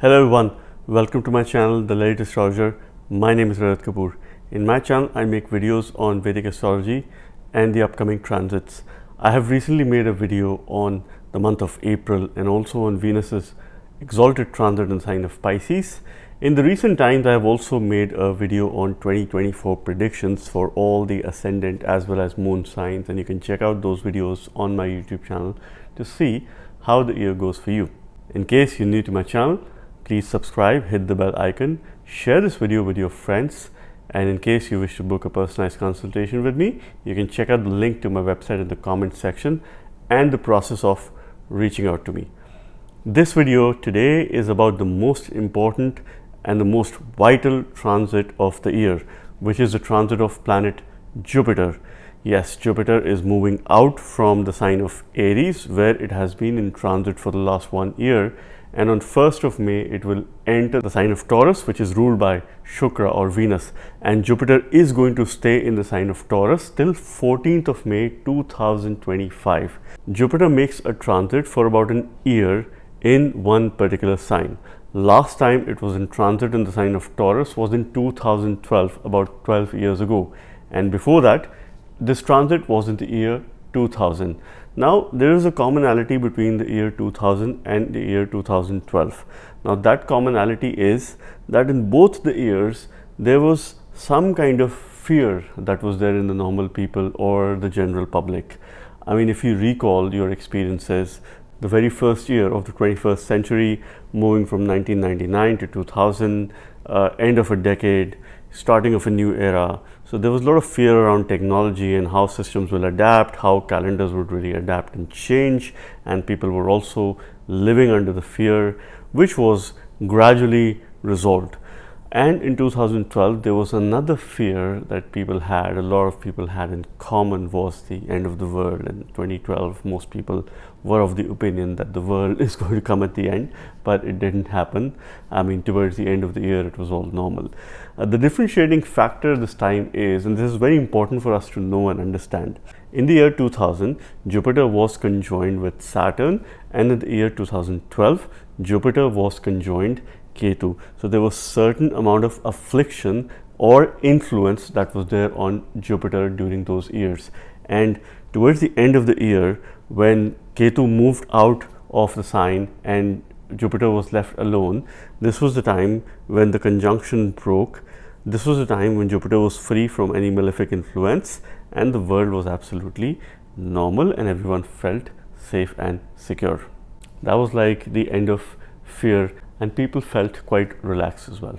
Hello everyone, welcome to my channel, The Legit Astrologer. My name is Rajat Kapoor. In my channel, I make videos on Vedic astrology and the upcoming transits. I have recently made a video on the month of April and also on Venus's exalted transit in sign of Pisces. In the recent times, I have also made a video on 2024 predictions for all the ascendant as well as moon signs and you can check out those videos on my YouTube channel to see how the year goes for you. In case you're new to my channel, please subscribe, hit the bell icon, share this video with your friends and in case you wish to book a personalized consultation with me, you can check out the link to my website in the comment section and the process of reaching out to me. This video today is about the most important and the most vital transit of the year, which is the transit of planet Jupiter. Yes, Jupiter is moving out from the sign of Aries, where it has been in transit for the last one year and on 1st of May it will enter the sign of Taurus which is ruled by Shukra or Venus and Jupiter is going to stay in the sign of Taurus till 14th of May 2025. Jupiter makes a transit for about an year in one particular sign. Last time it was in transit in the sign of Taurus was in 2012 about 12 years ago and before that this transit was in the year 2000. Now, there is a commonality between the year 2000 and the year 2012. Now, that commonality is that in both the years, there was some kind of fear that was there in the normal people or the general public. I mean, if you recall your experiences, the very first year of the 21st century, moving from 1999 to 2000, uh, end of a decade, starting of a new era. So there was a lot of fear around technology and how systems will adapt, how calendars would really adapt and change, and people were also living under the fear, which was gradually resolved. And in 2012, there was another fear that people had, a lot of people had in common was the end of the world. In 2012, most people were of the opinion that the world is going to come at the end, but it didn't happen. I mean, towards the end of the year, it was all normal. Uh, the differentiating factor this time is, and this is very important for us to know and understand. In the year 2000, Jupiter was conjoined with Saturn, and in the year 2012, Jupiter was conjoined Ketu. So there was certain amount of affliction or influence that was there on Jupiter during those years. And towards the end of the year, when Ketu moved out of the sign and Jupiter was left alone, this was the time when the conjunction broke. This was a time when Jupiter was free from any malefic influence and the world was absolutely normal and everyone felt safe and secure. That was like the end of fear and people felt quite relaxed as well.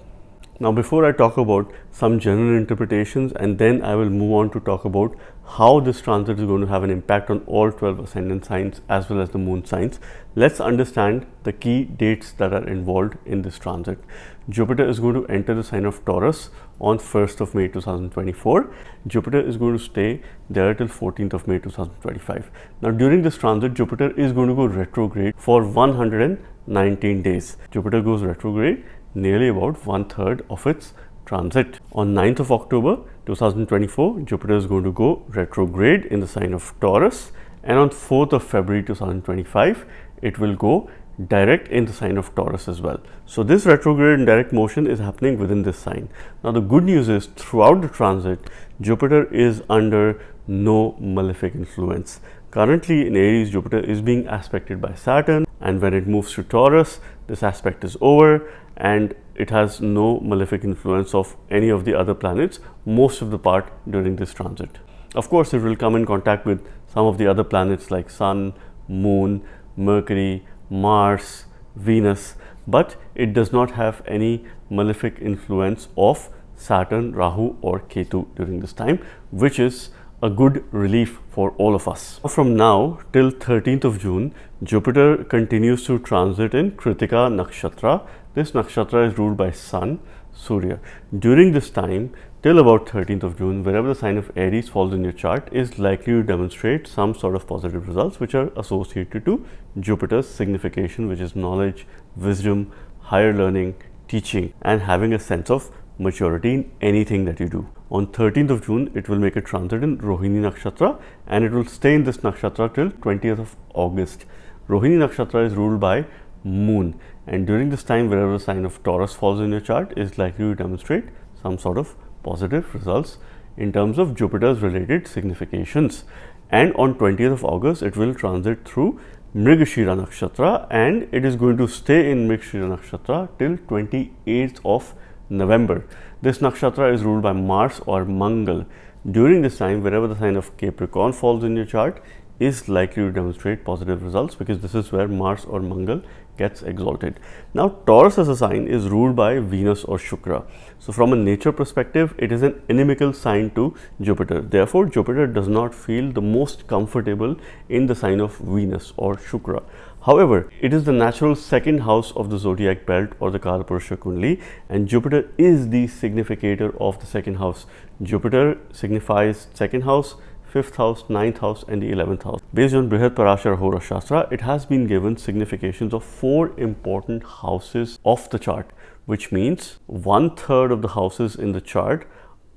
Now before I talk about some general interpretations and then I will move on to talk about how this transit is going to have an impact on all 12 ascendant signs as well as the moon signs, let's understand the key dates that are involved in this transit. Jupiter is going to enter the sign of Taurus on 1st of May 2024. Jupiter is going to stay there till 14th of May 2025. Now during this transit, Jupiter is going to go retrograde for 119 days. Jupiter goes retrograde nearly about one third of its transit. On 9th of October 2024, Jupiter is going to go retrograde in the sign of Taurus and on 4th of February 2025, it will go direct in the sign of Taurus as well. So this retrograde and direct motion is happening within this sign. Now the good news is throughout the transit, Jupiter is under no malefic influence. Currently in Aries, Jupiter is being aspected by Saturn and when it moves to Taurus, this aspect is over and it has no malefic influence of any of the other planets most of the part during this transit. Of course, it will come in contact with some of the other planets like Sun, Moon, Mercury, Mars, Venus, but it does not have any malefic influence of Saturn, Rahu or Ketu during this time, which is a good relief for all of us. From now till 13th of June, Jupiter continues to transit in Kritika Nakshatra. This nakshatra is ruled by Sun, Surya. During this time, till about 13th of June, wherever the sign of Aries falls in your chart is likely to demonstrate some sort of positive results which are associated to Jupiter's signification, which is knowledge, wisdom, higher learning, teaching, and having a sense of maturity in anything that you do. On 13th of June, it will make a transit in Rohini Nakshatra and it will stay in this Nakshatra till 20th of August. Rohini Nakshatra is ruled by moon. And during this time, wherever the sign of Taurus falls in your chart is likely to demonstrate some sort of positive results in terms of Jupiter's related significations. And on 20th of August, it will transit through Mrigashira Nakshatra and it is going to stay in Mrigashira Nakshatra till 28th of November. This nakshatra is ruled by Mars or Mangal. During this time, wherever the sign of Capricorn falls in your chart, is likely to demonstrate positive results because this is where Mars or Mangal gets exalted. Now, Taurus as a sign is ruled by Venus or Shukra. So, from a nature perspective, it is an inimical sign to Jupiter. Therefore, Jupiter does not feel the most comfortable in the sign of Venus or Shukra. However, it is the natural second house of the zodiac belt or the Kalpurusha Kundli, and Jupiter is the significator of the second house. Jupiter signifies second house, 5th house, 9th house and the 11th house. Based on Brihad Parashara Hora Shastra, it has been given significations of four important houses of the chart, which means one third of the houses in the chart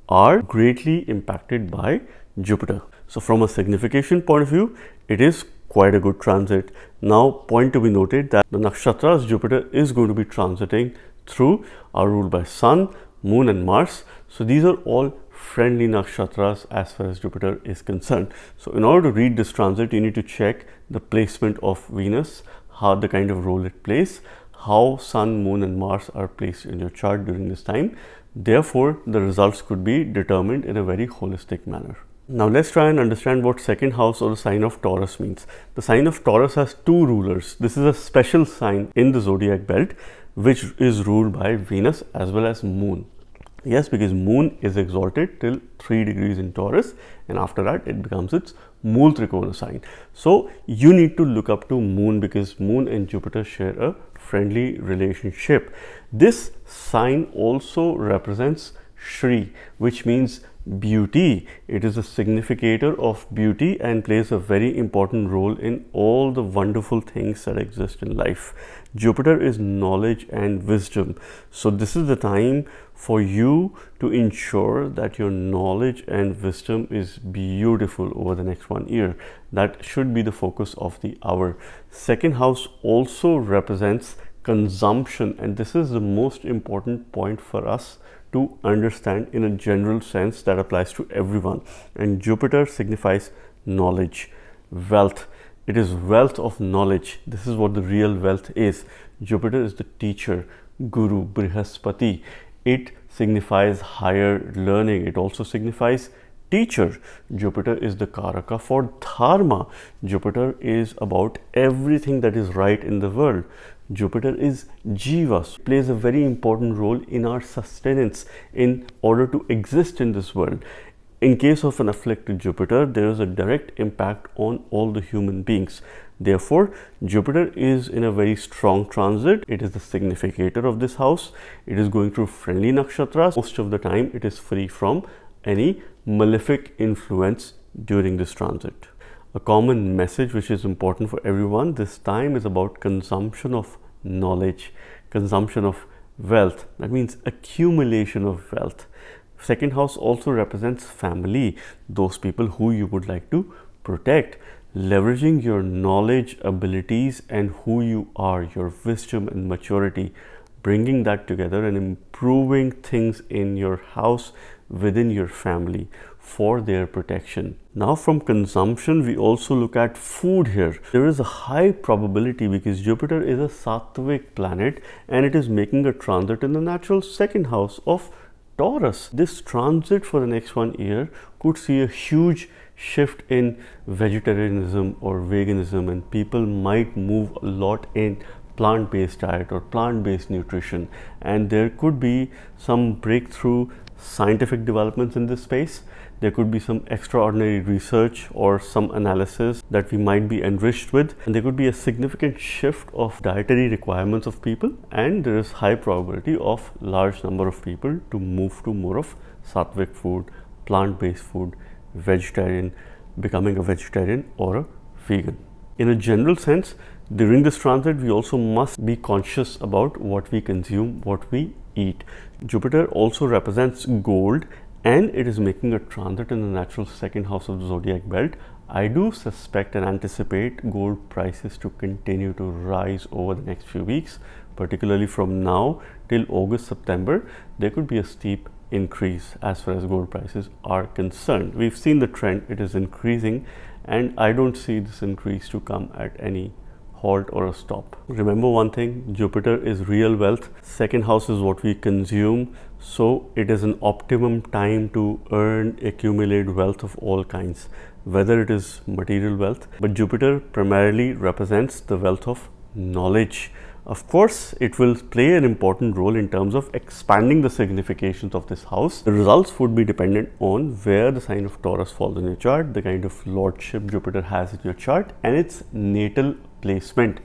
are greatly impacted by Jupiter. So from a signification point of view, it is quite a good transit. Now, point to be noted that the nakshatras Jupiter is going to be transiting through are ruled by Sun, Moon and Mars. So these are all friendly nakshatras as far as Jupiter is concerned. So in order to read this transit, you need to check the placement of Venus, how the kind of role it plays, how Sun, Moon and Mars are placed in your chart during this time. Therefore, the results could be determined in a very holistic manner. Now let's try and understand what second house or the sign of Taurus means. The sign of Taurus has two rulers. This is a special sign in the zodiac belt which is ruled by Venus as well as Moon. Yes, because moon is exalted till 3 degrees in Taurus and after that it becomes its Mool Trikona sign. So you need to look up to moon because moon and Jupiter share a friendly relationship. This sign also represents Shri which means beauty. It is a significator of beauty and plays a very important role in all the wonderful things that exist in life. Jupiter is knowledge and wisdom. So this is the time for you to ensure that your knowledge and wisdom is beautiful over the next one year. That should be the focus of the hour. Second house also represents consumption and this is the most important point for us to understand in a general sense that applies to everyone. And Jupiter signifies knowledge, wealth. It is wealth of knowledge. This is what the real wealth is. Jupiter is the teacher, Guru, Brihaspati. It signifies higher learning. It also signifies teacher. Jupiter is the Karaka for Dharma. Jupiter is about everything that is right in the world. Jupiter is Jiva, plays a very important role in our sustenance in order to exist in this world. In case of an afflicted Jupiter, there is a direct impact on all the human beings. Therefore, Jupiter is in a very strong transit. It is the significator of this house. It is going through friendly nakshatras. Most of the time, it is free from any malefic influence during this transit a common message which is important for everyone this time is about consumption of knowledge consumption of wealth that means accumulation of wealth second house also represents family those people who you would like to protect leveraging your knowledge abilities and who you are your wisdom and maturity bringing that together and improving things in your house within your family for their protection. Now from consumption, we also look at food here. There is a high probability because Jupiter is a Sattvic planet and it is making a transit in the natural second house of Taurus. This transit for the next one year could see a huge shift in vegetarianism or veganism and people might move a lot in plant-based diet or plant-based nutrition and there could be some breakthrough scientific developments in this space there could be some extraordinary research or some analysis that we might be enriched with and there could be a significant shift of dietary requirements of people and there is high probability of large number of people to move to more of sattvic food plant-based food vegetarian becoming a vegetarian or a vegan. In a general sense during this transit we also must be conscious about what we consume what we eat. Jupiter also represents gold and it is making a transit in the natural second house of the zodiac belt, I do suspect and anticipate gold prices to continue to rise over the next few weeks, particularly from now till August, September. There could be a steep increase as far as gold prices are concerned. We've seen the trend, it is increasing, and I don't see this increase to come at any halt or a stop. Remember one thing Jupiter is real wealth, second house is what we consume, so it is an optimum time to earn, accumulate wealth of all kinds, whether it is material wealth, but Jupiter primarily represents the wealth of knowledge of course, it will play an important role in terms of expanding the significations of this house. The results would be dependent on where the sign of Taurus falls in your chart, the kind of lordship Jupiter has in your chart, and its natal placement.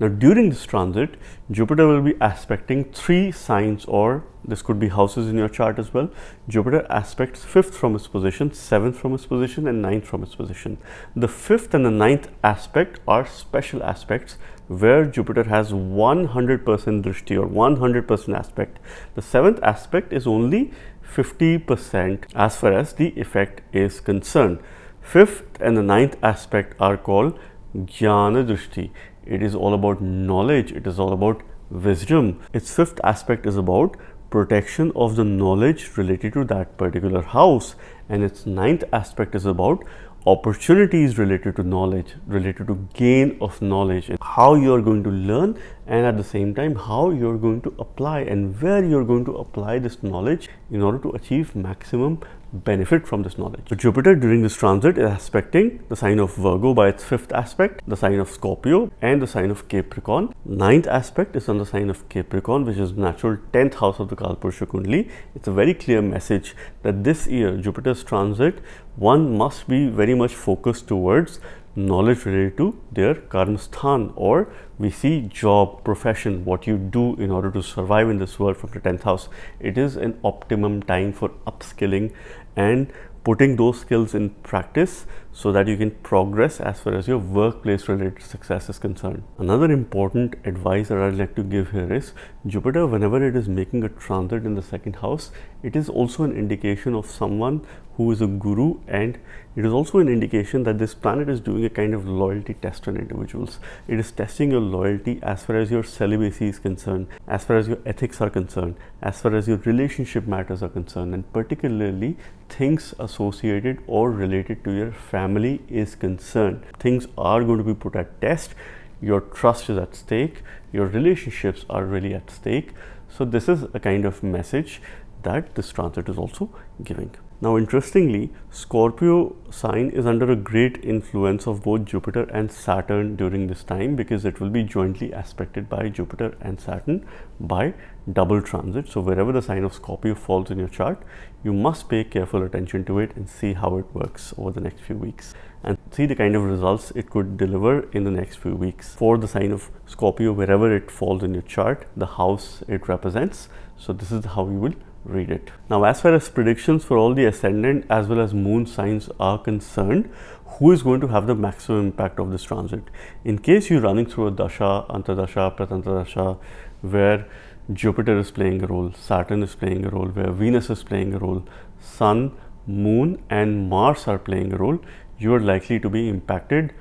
Now, during this transit, Jupiter will be aspecting three signs, or this could be houses in your chart as well. Jupiter aspects fifth from its position, seventh from its position, and ninth from its position. The fifth and the ninth aspect are special aspects where Jupiter has 100% drishti or 100% aspect. The seventh aspect is only 50% as far as the effect is concerned. Fifth and the ninth aspect are called Jnana Drishti. It is all about knowledge, it is all about wisdom. Its fifth aspect is about protection of the knowledge related to that particular house. And its ninth aspect is about opportunities related to knowledge, related to gain of knowledge, and how you are going to learn, and at the same time, how you are going to apply and where you are going to apply this knowledge in order to achieve maximum benefit from this knowledge. So Jupiter during this transit is aspecting the sign of Virgo by its fifth aspect, the sign of Scorpio and the sign of Capricorn. Ninth aspect is on the sign of Capricorn which is natural 10th house of the Kalpurusha Kundali. It's a very clear message that this year Jupiter's transit one must be very much focused towards knowledge related to their karmasthan or we see job profession what you do in order to survive in this world from the 10th house. It is an optimum time for upskilling and putting those skills in practice so that you can progress as far as your workplace related success is concerned. Another important advice that I'd like to give here is Jupiter, whenever it is making a transit in the second house, it is also an indication of someone who is a guru and it is also an indication that this planet is doing a kind of loyalty test on individuals. It is testing your loyalty as far as your celibacy is concerned, as far as your ethics are concerned, as far as your relationship matters are concerned, and particularly things associated or related to your family is concerned. Things are going to be put at test. Your trust is at stake. Your relationships are really at stake. So this is a kind of message that this transit is also giving. Now, interestingly, Scorpio sign is under a great influence of both Jupiter and Saturn during this time because it will be jointly aspected by Jupiter and Saturn by double transit. So, wherever the sign of Scorpio falls in your chart, you must pay careful attention to it and see how it works over the next few weeks and see the kind of results it could deliver in the next few weeks. For the sign of Scorpio, wherever it falls in your chart, the house it represents. So, this is how you will read it. Now, as far as predictions for all the ascendant as well as moon signs are concerned, who is going to have the maximum impact of this transit? In case you're running through a dasha, antardasha, pratantradasha, where Jupiter is playing a role, Saturn is playing a role, where Venus is playing a role, Sun, Moon, and Mars are playing a role, you are likely to be impacted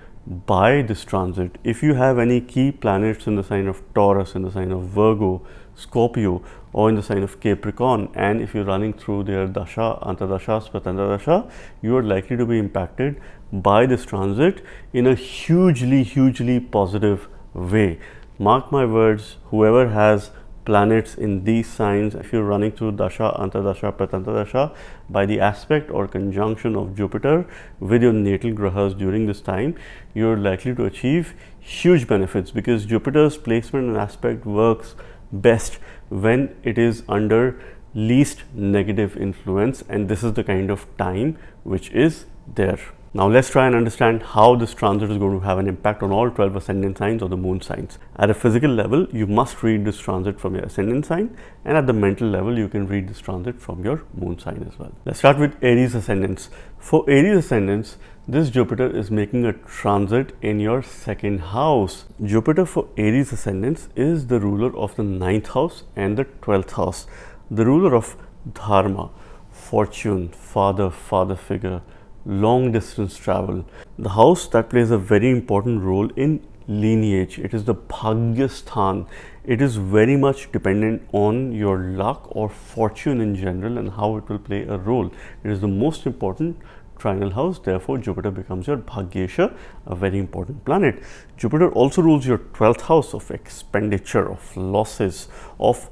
by this transit. If you have any key planets in the sign of Taurus, in the sign of Virgo, Scorpio, or in the sign of Capricorn, and if you're running through their dasha, antardasha, pratyantardasha, you are likely to be impacted by this transit in a hugely, hugely positive way. Mark my words, whoever has planets in these signs, if you're running through Dasha, Antardasha, Pratantradasha, by the aspect or conjunction of Jupiter with your natal grahas during this time, you're likely to achieve huge benefits because Jupiter's placement and aspect works best when it is under least negative influence and this is the kind of time which is there. Now let's try and understand how this transit is going to have an impact on all 12 ascendant signs or the moon signs. At a physical level, you must read this transit from your ascendant sign and at the mental level, you can read this transit from your moon sign as well. Let's start with Aries ascendants. For Aries ascendants, this Jupiter is making a transit in your second house. Jupiter for Aries ascendants is the ruler of the ninth house and the 12th house, the ruler of Dharma fortune, father, father figure, long distance travel. The house that plays a very important role in lineage. It is the Bhagyasthan. It is very much dependent on your luck or fortune in general and how it will play a role. It is the most important trinal house. Therefore, Jupiter becomes your Bhagyesha, a very important planet. Jupiter also rules your 12th house of expenditure, of losses, of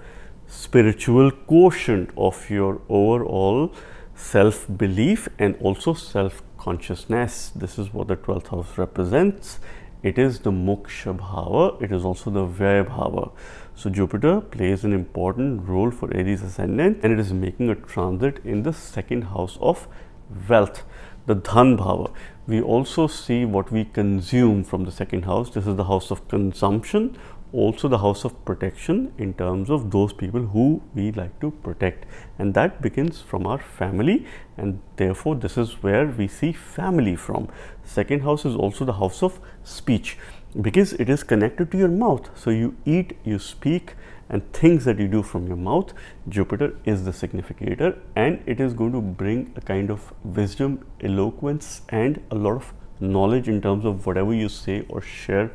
spiritual quotient of your overall self belief and also self consciousness. This is what the 12th house represents. It is the Moksha Bhava, it is also the Vyaya Bhava. So, Jupiter plays an important role for Aries ascendant and it is making a transit in the second house of wealth, the Dhan Bhava. We also see what we consume from the second house. This is the house of consumption also the house of protection in terms of those people who we like to protect. And that begins from our family and therefore this is where we see family from. Second house is also the house of speech because it is connected to your mouth. So you eat you speak and things that you do from your mouth jupiter is the significator and it is going to bring a kind of wisdom eloquence and a lot of knowledge in terms of whatever you say or share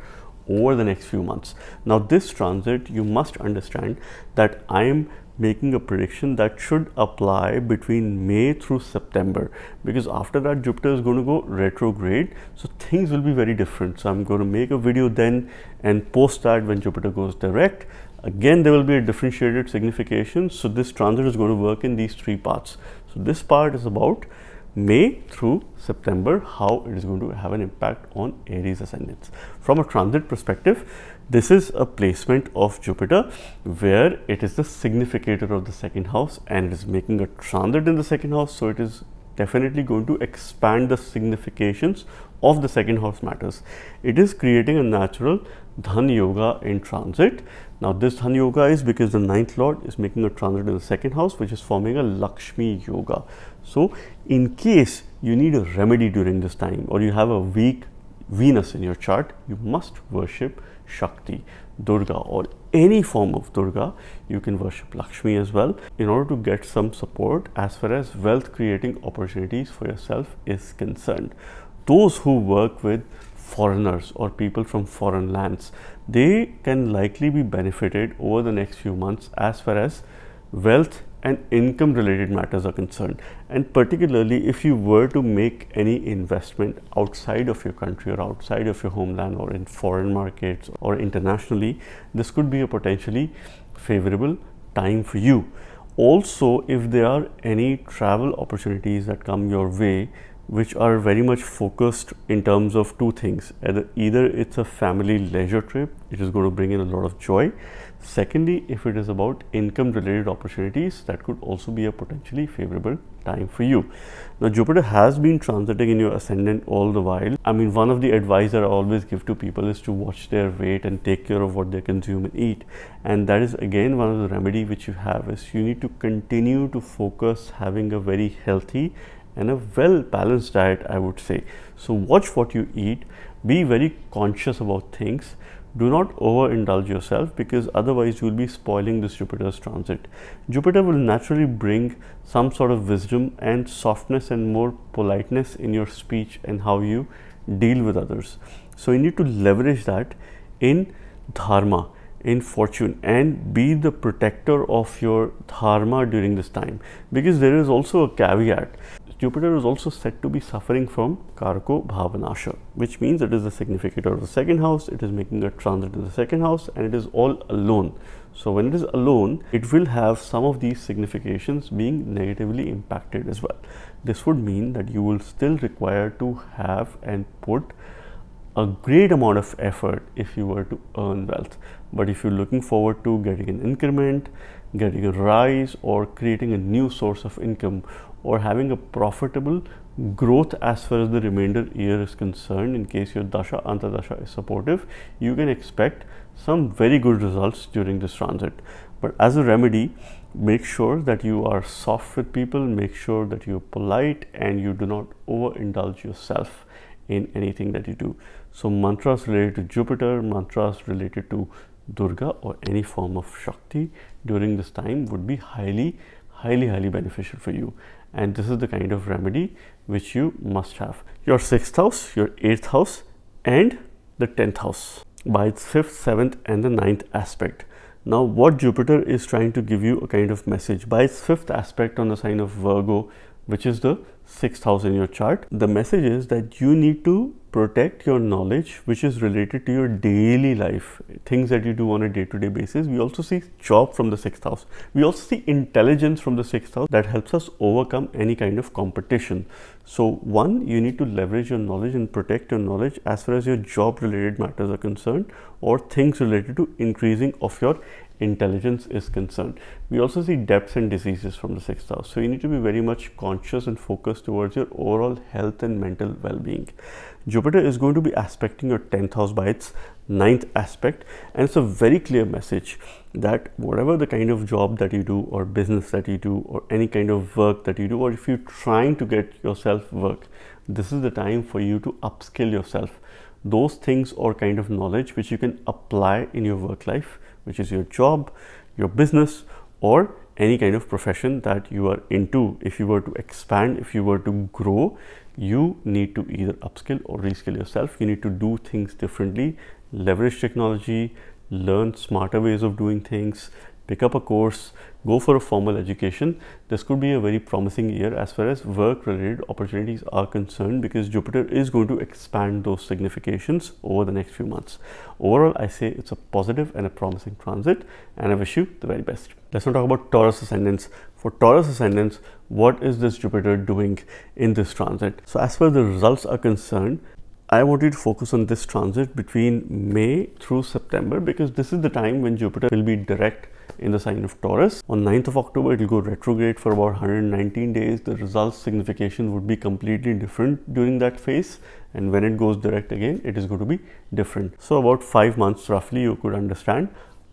over the next few months. Now, this transit, you must understand that I am making a prediction that should apply between May through September because after that Jupiter is going to go retrograde. So things will be very different. So I'm going to make a video then and post that when Jupiter goes direct. Again there will be a differentiated signification. So this transit is going to work in these three parts. So this part is about May through September, how it is going to have an impact on Aries ascendants. From a transit perspective, this is a placement of Jupiter where it is the significator of the second house and it is making a transit in the second house. So, it is definitely going to expand the significations of the second house matters. It is creating a natural Dhan Yoga in transit. Now, this Dhan Yoga is because the ninth lord is making a transit in the second house, which is forming a Lakshmi Yoga. So, in case you need a remedy during this time or you have a weak Venus in your chart, you must worship Shakti, Durga, or any form of Durga. You can worship Lakshmi as well in order to get some support as far as wealth creating opportunities for yourself is concerned. Those who work with foreigners or people from foreign lands, they can likely be benefited over the next few months as far as wealth and income related matters are concerned. And particularly if you were to make any investment outside of your country or outside of your homeland or in foreign markets or internationally this could be a potentially favorable time for you. Also if there are any travel opportunities that come your way which are very much focused in terms of two things. Either it's a family leisure trip it is going to bring in a lot of joy Secondly, if it is about income related opportunities, that could also be a potentially favorable time for you. Now, Jupiter has been transiting in your ascendant all the while. I mean, one of the advice that I always give to people is to watch their weight and take care of what they consume and eat. And that is again one of the remedy which you have is you need to continue to focus having a very healthy and a well balanced diet, I would say. So, watch what you eat, be very conscious about things do not overindulge yourself because otherwise you will be spoiling this Jupiter's transit. Jupiter will naturally bring some sort of wisdom and softness and more politeness in your speech and how you deal with others. So you need to leverage that in dharma, in fortune, and be the protector of your dharma during this time because there is also a caveat Jupiter is also said to be suffering from Karko Bhavanasha, which means it is the significator of the second house, it is making a transit in the second house, and it is all alone. So, when it is alone, it will have some of these significations being negatively impacted as well. This would mean that you will still require to have and put a great amount of effort if you were to earn wealth. But if you're looking forward to getting an increment, getting a rise, or creating a new source of income, or having a profitable growth as far as the remainder year is concerned in case your dasha antardasha is supportive you can expect some very good results during this transit but as a remedy make sure that you are soft with people make sure that you're polite and you do not overindulge yourself in anything that you do so mantras related to jupiter mantras related to durga or any form of shakti during this time would be highly highly, highly beneficial for you. And this is the kind of remedy which you must have. Your sixth house, your eighth house, and the tenth house by its fifth, seventh, and the ninth aspect. Now, what Jupiter is trying to give you a kind of message by its fifth aspect on the sign of Virgo, which is the sixth house in your chart. The message is that you need to protect your knowledge which is related to your daily life things that you do on a day-to-day basis. We also see job from the sixth house. We also see intelligence from the sixth house that helps us overcome any kind of competition. So one you need to leverage your knowledge and protect your knowledge as far as your job related matters are concerned or things related to increasing of your intelligence is concerned. We also see debts and diseases from the sixth house. So you need to be very much conscious and focused towards your overall health and mental well-being. Jupiter is going to be aspecting your 10th house by its ninth aspect and it's a very clear message that whatever the kind of job that you do or business that you do or any kind of work that you do or if you're trying to get yourself work this is the time for you to upskill yourself those things or kind of knowledge which you can apply in your work life which is your job your business or any kind of profession that you are into if you were to expand if you were to grow you need to either upskill or reskill yourself. You need to do things differently, leverage technology, learn smarter ways of doing things, pick up a course, go for a formal education. This could be a very promising year as far as work related opportunities are concerned because Jupiter is going to expand those significations over the next few months. Overall, I say it's a positive and a promising transit and I wish you the very best. Let's now talk about Taurus ascendants. For Taurus ascendants, what is this Jupiter doing in this transit? So as far as the results are concerned, I want you to focus on this transit between May through September because this is the time when Jupiter will be direct in the sign of Taurus. On 9th of October, it will go retrograde for about 119 days. The results signification would be completely different during that phase. And when it goes direct again, it is going to be different. So about five months roughly, you could understand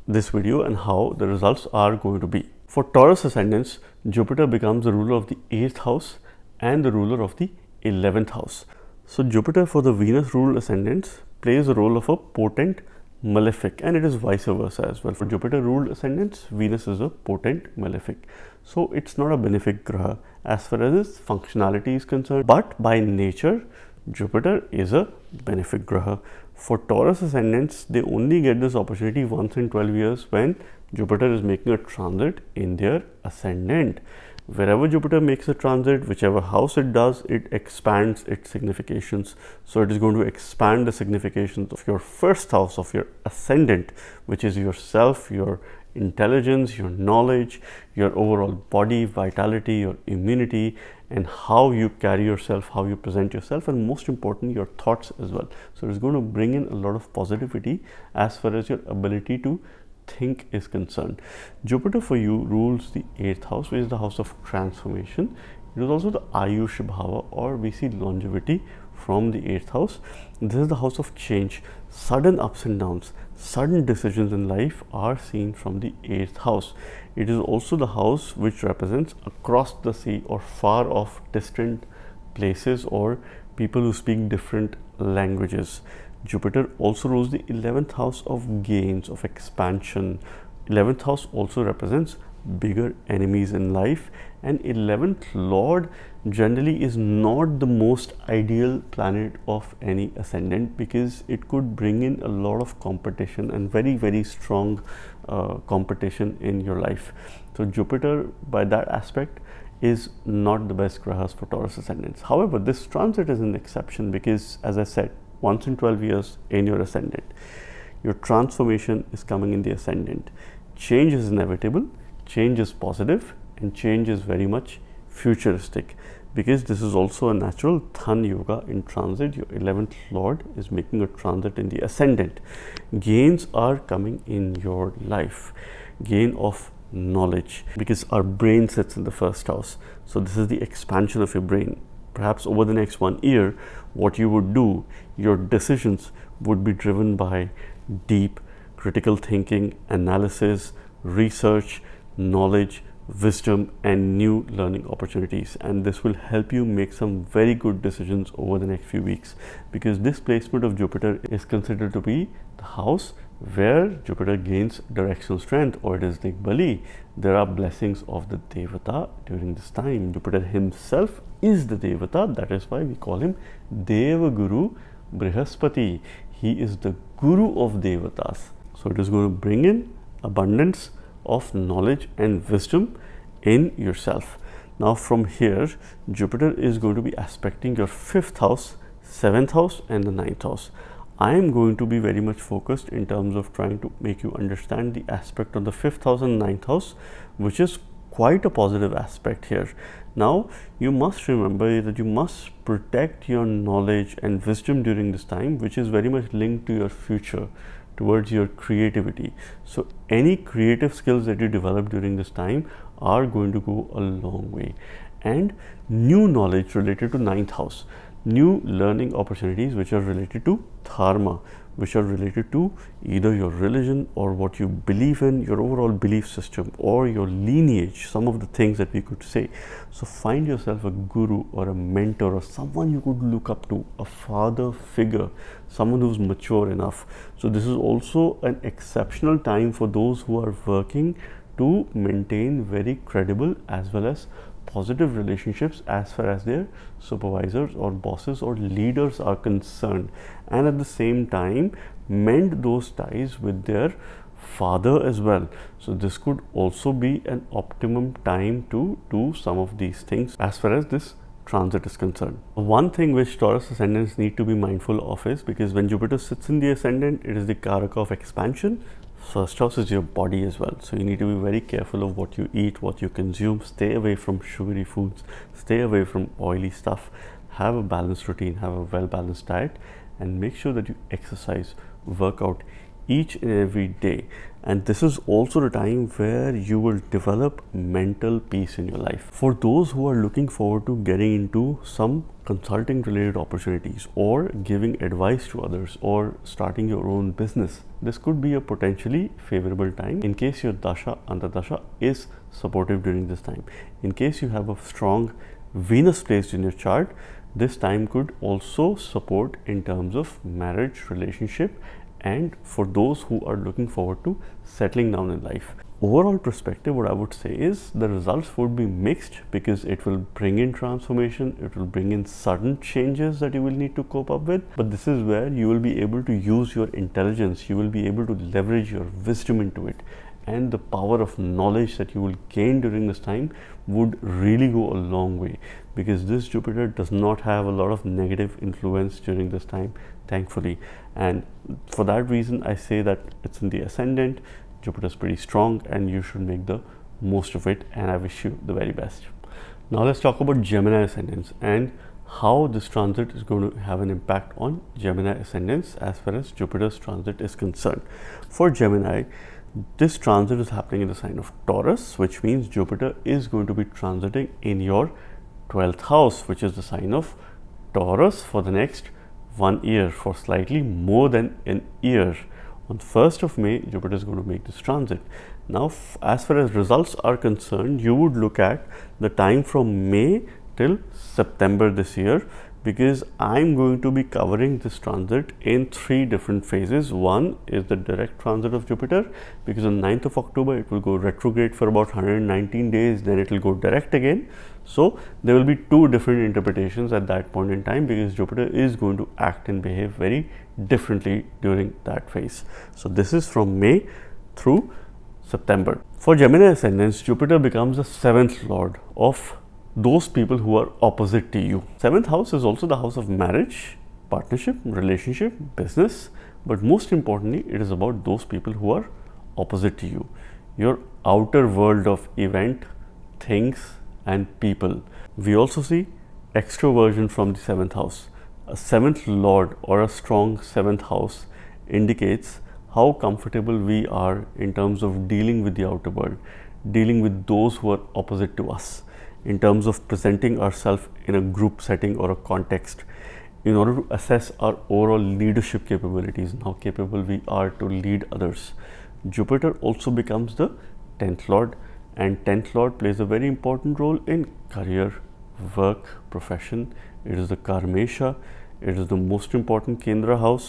this video and how the results are going to be. For Taurus ascendants, Jupiter becomes the ruler of the 8th house and the ruler of the 11th house. So Jupiter for the Venus ruled ascendants plays the role of a potent malefic and it is vice versa as well. For Jupiter ruled ascendants, Venus is a potent malefic. So it's not a benefic graha as far as its functionality is concerned, but by nature, Jupiter is a benefic graha. For Taurus ascendants, they only get this opportunity once in 12 years when Jupiter is making a transit in their ascendant. Wherever Jupiter makes a transit, whichever house it does, it expands its significations. So it is going to expand the significations of your first house, of your ascendant, which is yourself, your intelligence, your knowledge, your overall body, vitality, your immunity, and how you carry yourself, how you present yourself, and most important, your thoughts as well. So it's going to bring in a lot of positivity as far as your ability to think is concerned. Jupiter for you rules the eighth house, which is the house of transformation. It is also the Ayush Bhava, or we see longevity from the eighth house. This is the house of change. Sudden ups and downs, sudden decisions in life are seen from the eighth house. It is also the house which represents across the sea or far off distant places or people who speak different languages. Jupiter also rules the 11th house of gains, of expansion. 11th house also represents bigger enemies in life. And 11th lord generally is not the most ideal planet of any ascendant because it could bring in a lot of competition and very very strong uh, competition in your life. So jupiter by that aspect is not the best grahas for taurus ascendants. However this transit is an exception because as i said once in 12 years in your ascendant. Your transformation is coming in the ascendant. Change is inevitable, change is positive, and change is very much futuristic because this is also a natural Dhan Yoga in transit. Your 11th Lord is making a transit in the ascendant. Gains are coming in your life. Gain of knowledge because our brain sits in the first house. So, this is the expansion of your brain perhaps over the next one year, what you would do, your decisions would be driven by deep critical thinking, analysis, research, knowledge, wisdom and new learning opportunities and this will help you make some very good decisions over the next few weeks because this placement of Jupiter is considered to be the house where Jupiter gains directional strength or it is Digbali. There are blessings of the Devata during this time. Jupiter himself is the Devata that is why we call him Deva Guru Brihaspati. He is the Guru of Devatas. So it is going to bring in abundance of knowledge and wisdom in yourself. Now from here, Jupiter is going to be aspecting your fifth house, seventh house and the ninth house. I am going to be very much focused in terms of trying to make you understand the aspect of the fifth house and ninth house, which is quite a positive aspect here. Now, you must remember that you must protect your knowledge and wisdom during this time, which is very much linked to your future towards your creativity. So, any creative skills that you develop during this time are going to go a long way. And new knowledge related to ninth house, new learning opportunities which are related to dharma, which are related to either your religion or what you believe in, your overall belief system, or your lineage, some of the things that we could say. So, find yourself a guru or a mentor or someone you could look up to, a father figure, someone who's mature enough. So, this is also an exceptional time for those who are working to maintain very credible as well as positive relationships as far as their supervisors or bosses or leaders are concerned. And at the same time mend those ties with their father as well. So this could also be an optimum time to do some of these things as far as this transit is concerned. One thing which Taurus ascendants need to be mindful of is because when Jupiter sits in the ascendant, it is the Karaka of expansion first house is your body as well. So you need to be very careful of what you eat what you consume. Stay away from sugary foods. Stay away from oily stuff. Have a balanced routine. Have a well balanced diet and make sure that you exercise work out each and every day. And this is also the time where you will develop mental peace in your life. For those who are looking forward to getting into some consulting related opportunities or giving advice to others or starting your own business this could be a potentially favorable time in case your dasha antardasha is supportive during this time in case you have a strong venus placed in your chart this time could also support in terms of marriage relationship and for those who are looking forward to settling down in life. Overall perspective, what I would say is the results would be mixed because it will bring in transformation, it will bring in sudden changes that you will need to cope up with. But this is where you will be able to use your intelligence, you will be able to leverage your wisdom into it. And the power of knowledge that you will gain during this time would really go a long way because this Jupiter does not have a lot of negative influence during this time, thankfully. And for that reason, I say that it's in the ascendant. Jupiter is pretty strong, and you should make the most of it. And I wish you the very best. Now, let's talk about Gemini ascendants and how this transit is going to have an impact on Gemini ascendants as far as Jupiter's transit is concerned. For Gemini, this transit is happening in the sign of Taurus, which means Jupiter is going to be transiting in your 12th house, which is the sign of Taurus for the next one year, for slightly more than an year. On 1st of May, Jupiter is going to make this transit. Now, as far as results are concerned, you would look at the time from May till September this year because I'm going to be covering this transit in three different phases. One is the direct transit of Jupiter because on 9th of October it will go retrograde for about 119 days, then it will go direct again. So there will be two different interpretations at that point in time because Jupiter is going to act and behave very differently during that phase. So this is from May through September. For Gemini ascendants, Jupiter becomes the seventh lord of those people who are opposite to you. Seventh house is also the house of marriage, partnership, relationship, business, but most importantly, it is about those people who are opposite to you. Your outer world of event, things, and people. We also see extroversion from the seventh house. A seventh lord or a strong seventh house indicates how comfortable we are in terms of dealing with the outer world, dealing with those who are opposite to us in terms of presenting ourselves in a group setting or a context in order to assess our overall leadership capabilities and how capable we are to lead others. Jupiter also becomes the 10th lord and 10th lord plays a very important role in career work profession it is the karmesha it is the most important kendra house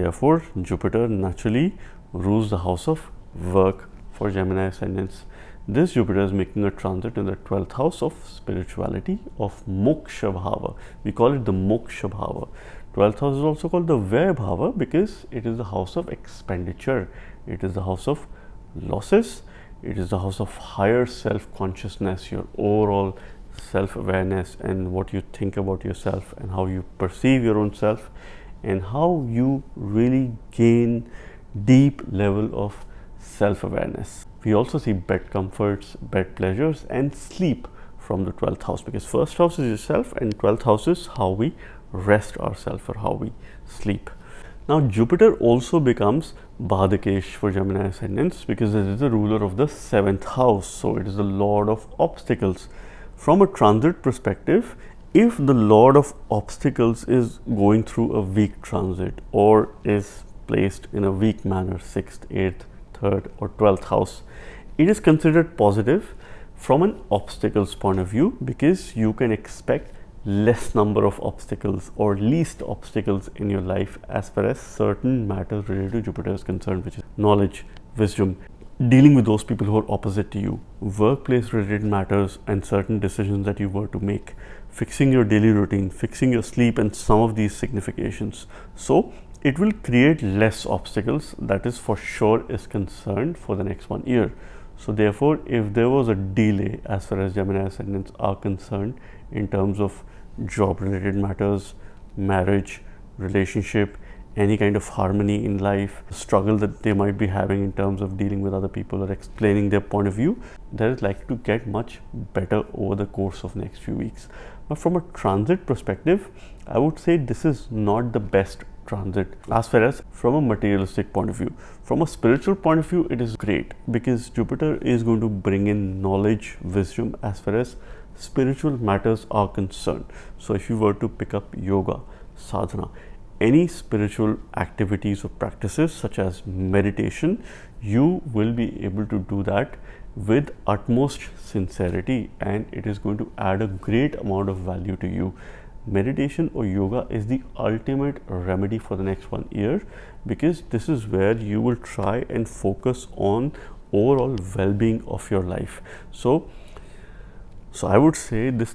therefore jupiter naturally rules the house of work for gemini ascendants this Jupiter is making a transit in the 12th house of spirituality of Moksha Bhava. We call it the Moksha Bhava. 12th house is also called the Vyaya Bhava because it is the house of expenditure. It is the house of losses. It is the house of higher self-consciousness, your overall self-awareness and what you think about yourself and how you perceive your own self and how you really gain deep level of self-awareness. We also see bed comforts, bed pleasures and sleep from the 12th house because first house is yourself and 12th house is how we rest ourselves or how we sleep. Now Jupiter also becomes Badakesh for Gemini ascendants because it is the ruler of the 7th house. So it is the lord of obstacles. From a transit perspective, if the lord of obstacles is going through a weak transit or is placed in a weak manner, 6th, 8th, 3rd or 12th house, it is considered positive from an obstacles point of view because you can expect less number of obstacles or least obstacles in your life as far as certain matters related to Jupiter is concerned, which is knowledge, wisdom, dealing with those people who are opposite to you, workplace related matters and certain decisions that you were to make, fixing your daily routine, fixing your sleep and some of these significations. So it will create less obstacles that is for sure is concerned for the next one year. So therefore, if there was a delay as far as Gemini ascendants are concerned in terms of job related matters, marriage, relationship, any kind of harmony in life, struggle that they might be having in terms of dealing with other people or explaining their point of view, that is likely to get much better over the course of next few weeks. But from a transit perspective, I would say this is not the best transit as far as from a materialistic point of view. From a spiritual point of view, it is great because Jupiter is going to bring in knowledge, wisdom as far as spiritual matters are concerned. So, if you were to pick up yoga, sadhana, any spiritual activities or practices such as meditation, you will be able to do that with utmost sincerity and it is going to add a great amount of value to you. Meditation or yoga is the ultimate remedy for the next one year because this is where you will try and focus on overall well-being of your life. So so i would say this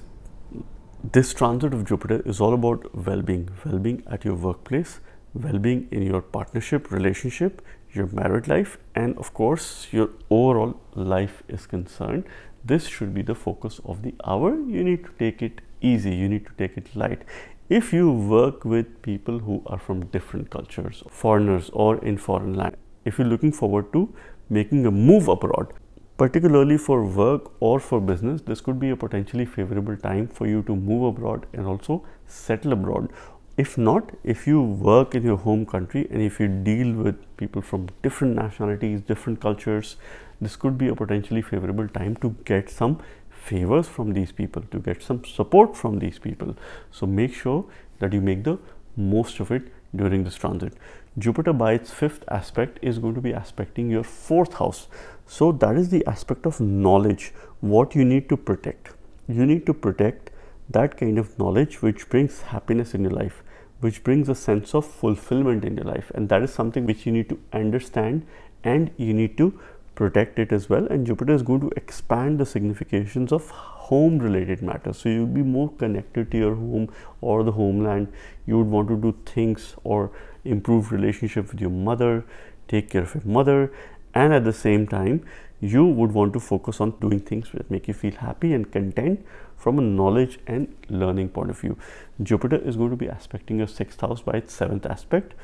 this transit of jupiter is all about well-being well-being at your workplace well-being in your partnership relationship your married life and of course your overall life is concerned. This should be the focus of the hour. You need to take it easy. You need to take it light. If you work with people who are from different cultures foreigners or in foreign land if you're looking forward to making a move abroad particularly for work or for business this could be a potentially favorable time for you to move abroad and also settle abroad if not if you work in your home country and if you deal with people from different nationalities different cultures this could be a potentially favorable time to get some favors from these people, to get some support from these people. So make sure that you make the most of it during this transit. Jupiter by its fifth aspect is going to be aspecting your fourth house. So that is the aspect of knowledge, what you need to protect. You need to protect that kind of knowledge which brings happiness in your life, which brings a sense of fulfillment in your life. And that is something which you need to understand and you need to protect it as well and Jupiter is going to expand the significations of home related matters so you'll be more connected to your home or the homeland you would want to do things or improve relationship with your mother take care of your mother and at the same time you would want to focus on doing things that make you feel happy and content from a knowledge and learning point of view jupiter is going to be aspecting your sixth house by its seventh aspect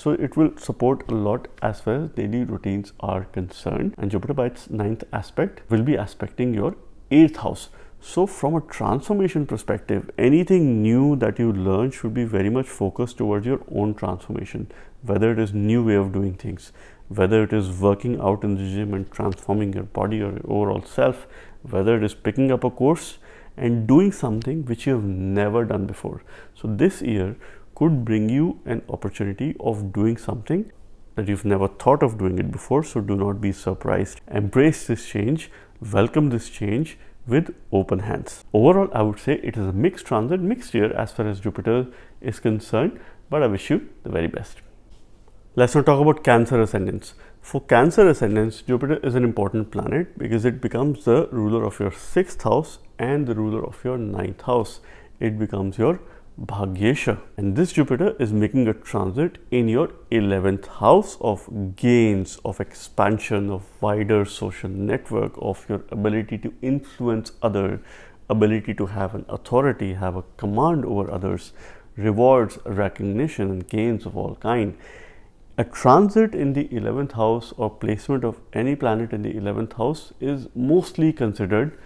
so it will support a lot as far as daily routines are concerned. And Jupiter by its ninth aspect will be aspecting your eighth house. So from a transformation perspective, anything new that you learn should be very much focused towards your own transformation, whether it is new way of doing things, whether it is working out in the gym and transforming your body or your overall self, whether it is picking up a course and doing something which you have never done before. So this year could bring you an opportunity of doing something that you've never thought of doing it before. So do not be surprised. Embrace this change, welcome this change with open hands. Overall, I would say it is a mixed transit, mixed year as far as Jupiter is concerned, but I wish you the very best. Let's now talk about Cancer ascendants. For Cancer ascendants, Jupiter is an important planet because it becomes the ruler of your sixth house and the ruler of your ninth house. It becomes your Bhagyesha. And this Jupiter is making a transit in your 11th house of gains, of expansion, of wider social network, of your ability to influence other, ability to have an authority, have a command over others, rewards, recognition and gains of all kind. A transit in the 11th house or placement of any planet in the 11th house is mostly considered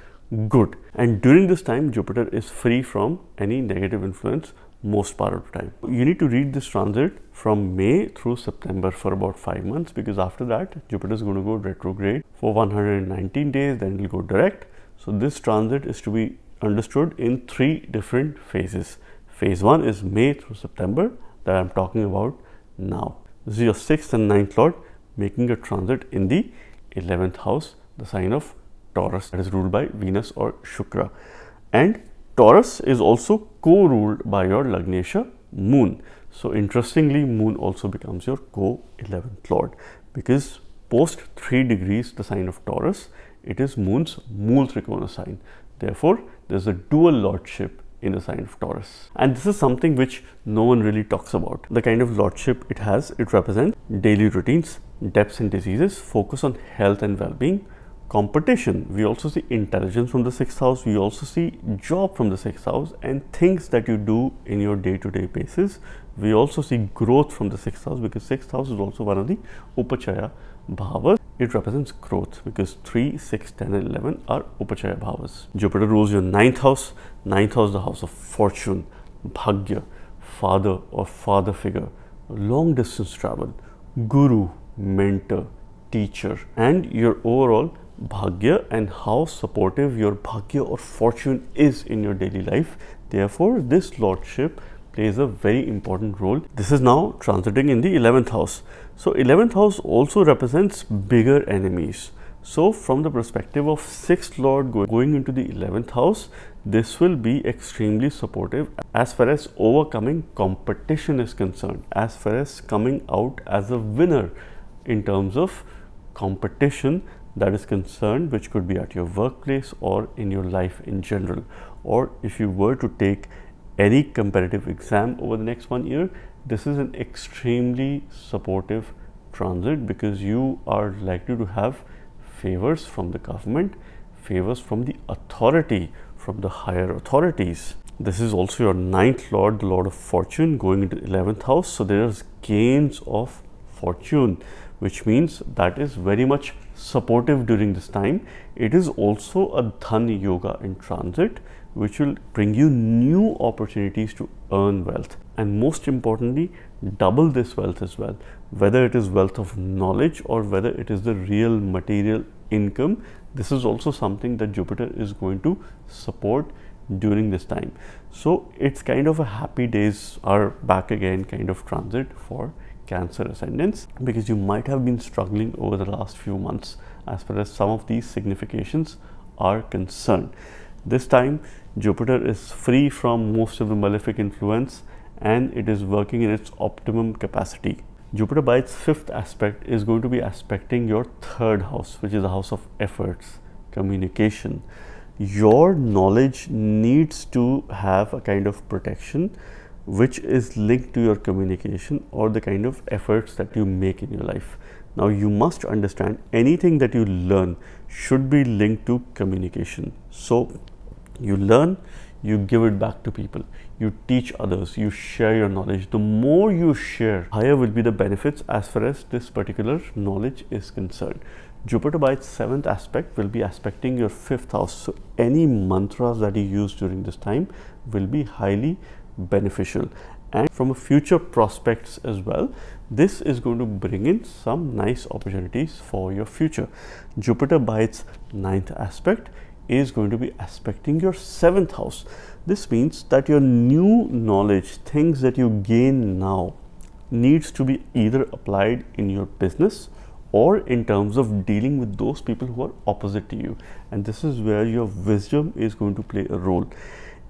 good. And during this time, Jupiter is free from any negative influence most part of the time. You need to read this transit from May through September for about five months because after that, Jupiter is going to go retrograde for 119 days, then it will go direct. So this transit is to be understood in three different phases. Phase one is May through September that I'm talking about now. This is sixth and ninth lord making a transit in the 11th house, the sign of Taurus that is ruled by Venus or Shukra. And Taurus is also co-ruled by your Lagnesha moon. So interestingly, moon also becomes your co-11th lord because post 3 degrees the sign of Taurus, it is moon's Mool Trikona sign. Therefore, there's a dual lordship in the sign of Taurus. And this is something which no one really talks about. The kind of lordship it has, it represents daily routines, depths and diseases, focus on health and well-being, competition. We also see intelligence from the sixth house. We also see job from the sixth house and things that you do in your day-to-day -day basis. We also see growth from the sixth house because sixth house is also one of the upachaya bhavas. It represents growth because 3 6 10 and 11 are upachaya bhavas. Jupiter rules your ninth house ninth house the house of fortune bhagya father or father figure long distance travel guru mentor teacher and your overall bhagya and how supportive your bhagya or fortune is in your daily life. Therefore, this lordship plays a very important role. This is now transiting in the 11th house. So, 11th house also represents bigger enemies. So, from the perspective of 6th lord going into the 11th house, this will be extremely supportive as far as overcoming competition is concerned, as far as coming out as a winner in terms of competition that is concerned which could be at your workplace or in your life in general. Or if you were to take any competitive exam over the next one year this is an extremely supportive transit because you are likely to have favors from the government favors from the authority from the higher authorities this is also your ninth lord the lord of fortune going into 11th house so there's gains of fortune which means that is very much supportive during this time. It is also a Dhan Yoga in transit, which will bring you new opportunities to earn wealth. And most importantly, double this wealth as well. Whether it is wealth of knowledge or whether it is the real material income, this is also something that Jupiter is going to support during this time. So it's kind of a happy days are back again kind of transit for Cancer ascendants because you might have been struggling over the last few months as far as some of these significations are concerned. This time, Jupiter is free from most of the malefic influence and it is working in its optimum capacity. Jupiter by its fifth aspect is going to be aspecting your third house, which is the house of efforts, communication. Your knowledge needs to have a kind of protection which is linked to your communication or the kind of efforts that you make in your life. Now, you must understand anything that you learn should be linked to communication. So, you learn, you give it back to people, you teach others, you share your knowledge. The more you share, higher will be the benefits as far as this particular knowledge is concerned. Jupiter by its seventh aspect will be aspecting your fifth house. So, any mantras that you use during this time will be highly beneficial and from a future prospects as well this is going to bring in some nice opportunities for your future jupiter by its ninth aspect is going to be aspecting your seventh house this means that your new knowledge things that you gain now needs to be either applied in your business or in terms of dealing with those people who are opposite to you. And this is where your wisdom is going to play a role.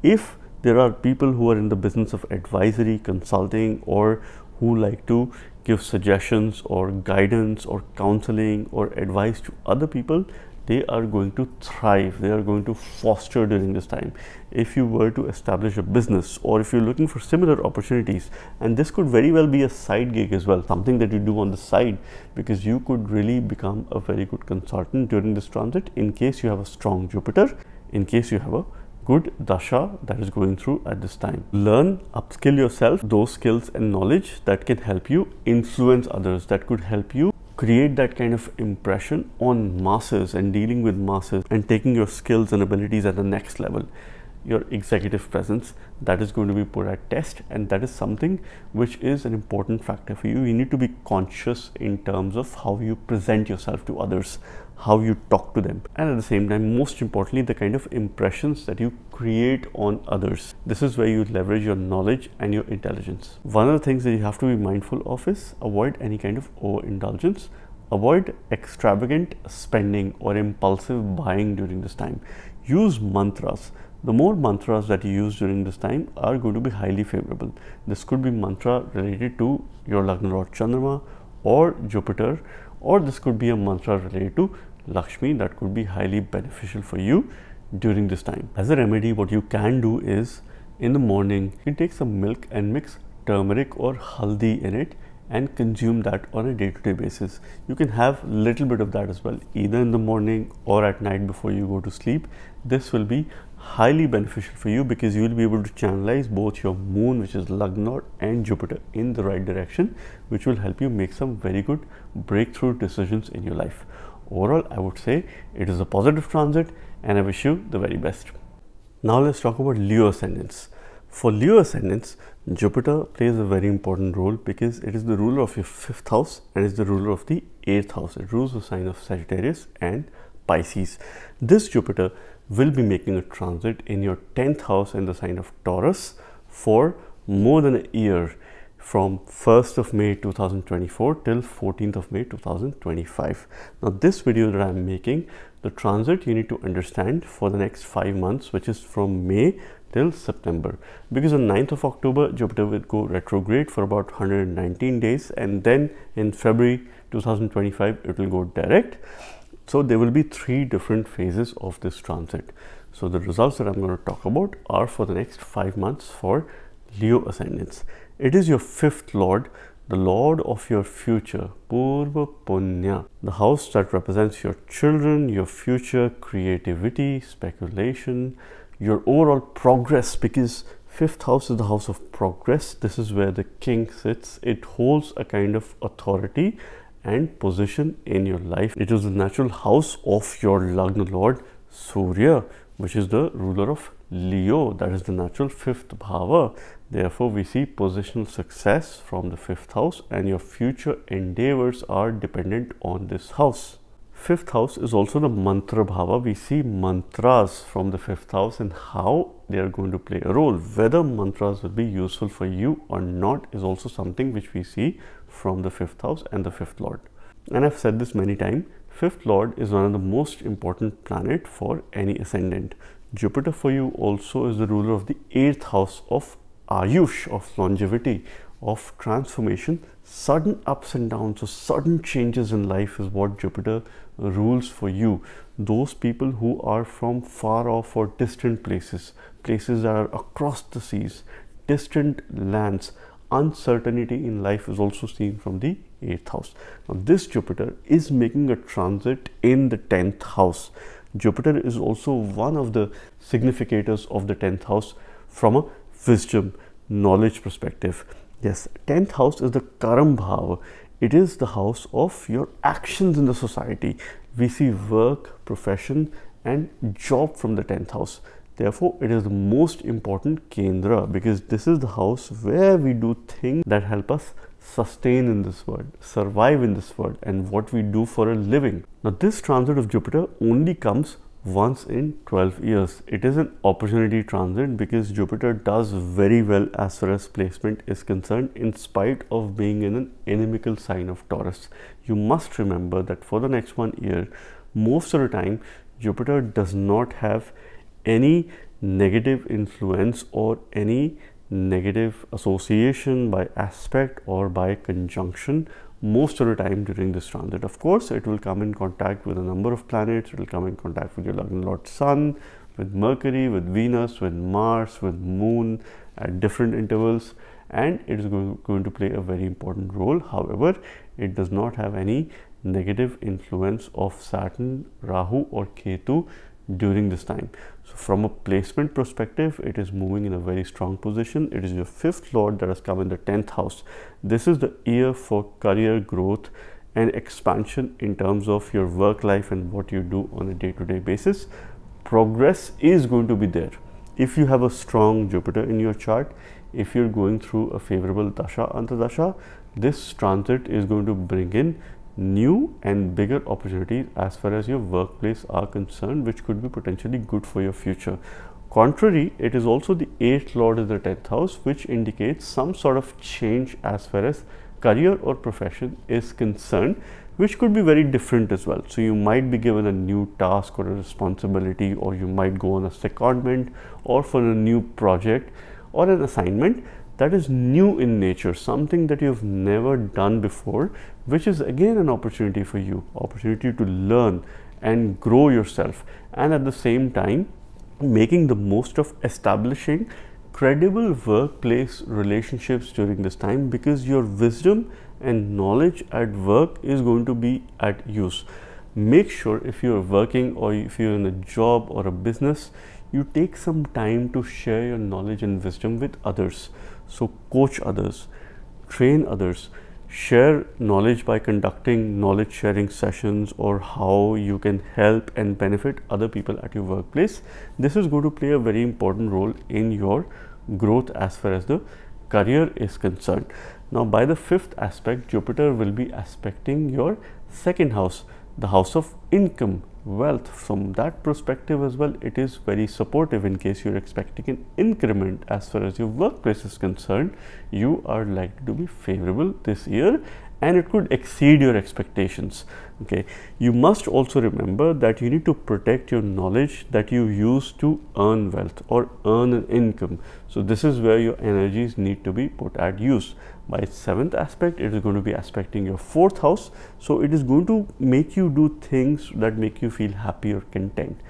If there are people who are in the business of advisory, consulting, or who like to give suggestions or guidance or counseling or advice to other people, they are going to thrive. They are going to foster during this time. If you were to establish a business or if you're looking for similar opportunities and this could very well be a side gig as well something that you do on the side because you could really become a very good consultant during this transit in case you have a strong jupiter in case you have a good dasha that is going through at this time. Learn, upskill yourself, those skills and knowledge that can help you influence others, that could help you create that kind of impression on masses and dealing with masses and taking your skills and abilities at the next level. Your executive presence that is going to be put at test and that is something which is an important factor for you. You need to be conscious in terms of how you present yourself to others how you talk to them. And at the same time most importantly the kind of impressions that you create on others. This is where you leverage your knowledge and your intelligence. One of the things that you have to be mindful of is avoid any kind of overindulgence. Avoid extravagant spending or impulsive buying during this time. Use mantras. The more mantras that you use during this time are going to be highly favorable. This could be mantra related to your Lagna Lord Chandrama or Jupiter, or this could be a mantra related to Lakshmi that could be highly beneficial for you during this time. As a remedy, what you can do is in the morning, you take some milk and mix turmeric or haldi in it and consume that on a day-to-day basis. You can have little bit of that as well, either in the morning or at night before you go to sleep. This will be highly beneficial for you because you will be able to channelize both your moon which is Lagna and Jupiter in the right direction which will help you make some very good breakthrough decisions in your life. Overall, I would say it is a positive transit and I wish you the very best. Now let's talk about Leo ascendants. For Leo ascendants, Jupiter plays a very important role because it is the ruler of your fifth house and is the ruler of the eighth house. It rules the sign of Sagittarius and Pisces. This Jupiter will be making a transit in your 10th house in the sign of Taurus for more than a year from 1st of May 2024 till 14th of May 2025. Now this video that I'm making, the transit you need to understand for the next 5 months which is from May till September because on 9th of October Jupiter will go retrograde for about 119 days and then in February 2025 it will go direct so there will be three different phases of this transit. So the results that I'm going to talk about are for the next five months for Leo ascendants. It is your fifth lord, the lord of your future, Purva Punya, the house that represents your children, your future, creativity, speculation, your overall progress because fifth house is the house of progress. This is where the king sits. It holds a kind of authority and position in your life. It is the natural house of your Lagna Lord Surya, which is the ruler of Leo, that is the natural fifth bhava. Therefore, we see positional success from the fifth house, and your future endeavors are dependent on this house. Fifth house is also the mantra bhava. We see mantras from the fifth house and how they are going to play a role. Whether mantras will be useful for you or not is also something which we see from the fifth house and the fifth lord. And I've said this many times, fifth lord is one of the most important planet for any ascendant. Jupiter for you also is the ruler of the eighth house of Ayush, of longevity, of transformation. Sudden ups and downs, so sudden changes in life is what Jupiter rules for you. Those people who are from far off or distant places, places that are across the seas, distant lands, uncertainty in life is also seen from the 8th house. Now, this Jupiter is making a transit in the 10th house. Jupiter is also one of the significators of the 10th house from a wisdom, knowledge perspective. Yes, 10th house is the Karam Bhav. It is the house of your actions in the society. We see work, profession, and job from the 10th house. Therefore, it is the most important Kendra because this is the house where we do things that help us sustain in this world, survive in this world, and what we do for a living. Now, this transit of Jupiter only comes once in 12 years. It is an opportunity transit because Jupiter does very well as far as placement is concerned in spite of being in an inimical sign of Taurus. You must remember that for the next one year, most of the time, Jupiter does not have any negative influence or any negative association by aspect or by conjunction most of the time during this transit. Of course, it will come in contact with a number of planets. It will come in contact with your Lagna Lord Sun, with Mercury, with Venus, with Mars, with Moon at different intervals and it is going, to play a very important role. However, it does not have any negative influence of Saturn, Rahu or Ketu during this time. So from a placement perspective, it is moving in a very strong position. It is your fifth lord that has come in the 10th house. This is the year for career growth and expansion in terms of your work life and what you do on a day-to-day -day basis. Progress is going to be there. If you have a strong Jupiter in your chart, if you're going through a favorable Dasha Antardasha, this transit is going to bring in new and bigger opportunities as far as your workplace are concerned which could be potentially good for your future. Contrary it is also the eighth lord in the 10th house which indicates some sort of change as far as career or profession is concerned which could be very different as well. So you might be given a new task or a responsibility or you might go on a secondment or for a new project or an assignment that is new in nature, something that you've never done before, which is again an opportunity for you, opportunity to learn and grow yourself, and at the same time, making the most of establishing credible workplace relationships during this time because your wisdom and knowledge at work is going to be at use. Make sure if you're working or if you're in a job or a business, you take some time to share your knowledge and wisdom with others. So, coach others, train others, share knowledge by conducting knowledge sharing sessions or how you can help and benefit other people at your workplace. This is going to play a very important role in your growth as far as the career is concerned. Now, by the fifth aspect, Jupiter will be aspecting your second house, the house of income wealth. From that perspective as well it is very supportive in case you're expecting an increment. As far as your workplace is concerned you are likely to be favorable this year and it could exceed your expectations. Okay. You must also remember that you need to protect your knowledge that you use to earn wealth or earn an income. So this is where your energies need to be put at use by seventh aspect it is going to be aspecting your fourth house. So it is going to make you do things that make you feel happy or content.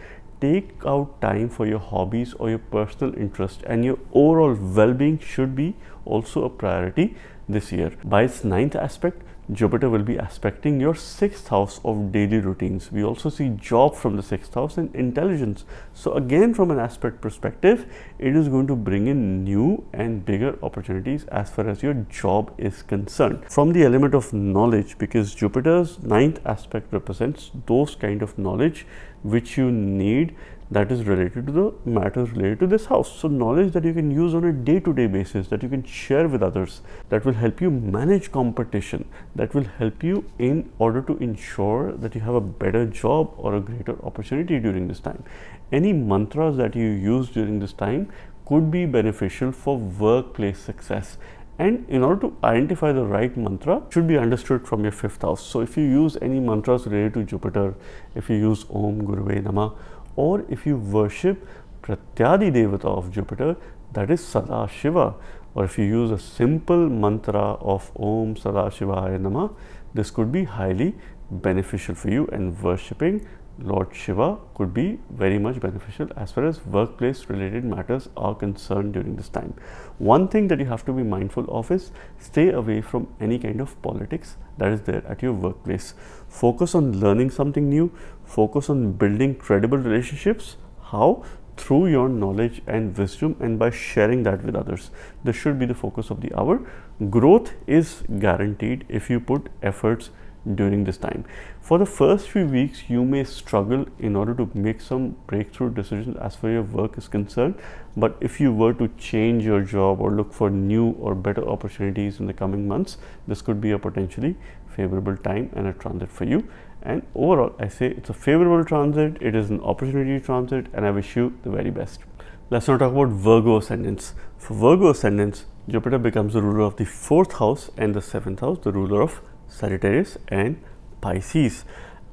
Take out time for your hobbies or your personal interest and your overall well-being should be also a priority this year. By its ninth aspect Jupiter will be aspecting your sixth house of daily routines. We also see job from the sixth house and intelligence. So again, from an aspect perspective, it is going to bring in new and bigger opportunities as far as your job is concerned. From the element of knowledge, because Jupiter's ninth aspect represents those kind of knowledge which you need that is related to the matters related to this house. So knowledge that you can use on a day-to-day -day basis, that you can share with others, that will help you manage competition, that will help you in order to ensure that you have a better job or a greater opportunity during this time. Any mantras that you use during this time could be beneficial for workplace success and in order to identify the right mantra should be understood from your fifth house so if you use any mantras related to jupiter if you use om guruve nama or if you worship Pratyadi Devata of Jupiter, that is Sada Shiva, or if you use a simple mantra of Om Sada Shivaya Nama, this could be highly beneficial for you and worshipping Lord Shiva could be very much beneficial as far as workplace related matters are concerned during this time. One thing that you have to be mindful of is stay away from any kind of politics that is there at your workplace. Focus on learning something new, focus on building credible relationships. How? Through your knowledge and wisdom and by sharing that with others. This should be the focus of the hour. Growth is guaranteed if you put efforts during this time. For the first few weeks, you may struggle in order to make some breakthrough decisions as far as your work is concerned. But if you were to change your job or look for new or better opportunities in the coming months, this could be a potentially favorable time and a transit for you. And overall, I say it's a favorable transit, it is an opportunity transit, and I wish you the very best. Let's now talk about Virgo ascendants. For Virgo ascendants, Jupiter becomes the ruler of the fourth house and the seventh house, the ruler of Sagittarius and Pisces.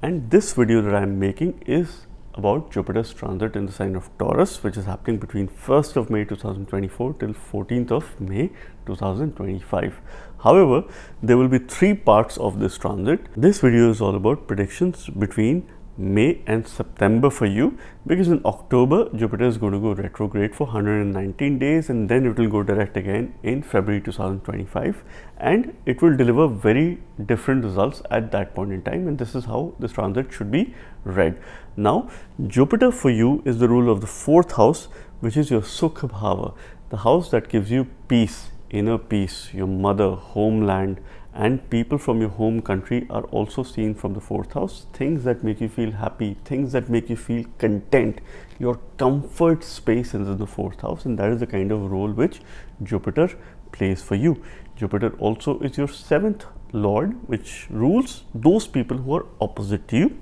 And this video that I am making is about Jupiter's transit in the sign of Taurus, which is happening between 1st of May 2024 till 14th of May 2025. However, there will be three parts of this transit. This video is all about predictions between May and September for you because in October Jupiter is going to go retrograde for 119 days and then it will go direct again in February 2025 and it will deliver very different results at that point in time and this is how this transit should be read. Now Jupiter for you is the rule of the fourth house which is your Sukha Bhava, the house that gives you peace, inner peace, your mother, homeland, and people from your home country are also seen from the fourth house. Things that make you feel happy things that make you feel content. Your comfort space is in the fourth house and that is the kind of role which jupiter plays for you. Jupiter also is your seventh lord which rules those people who are opposite to you.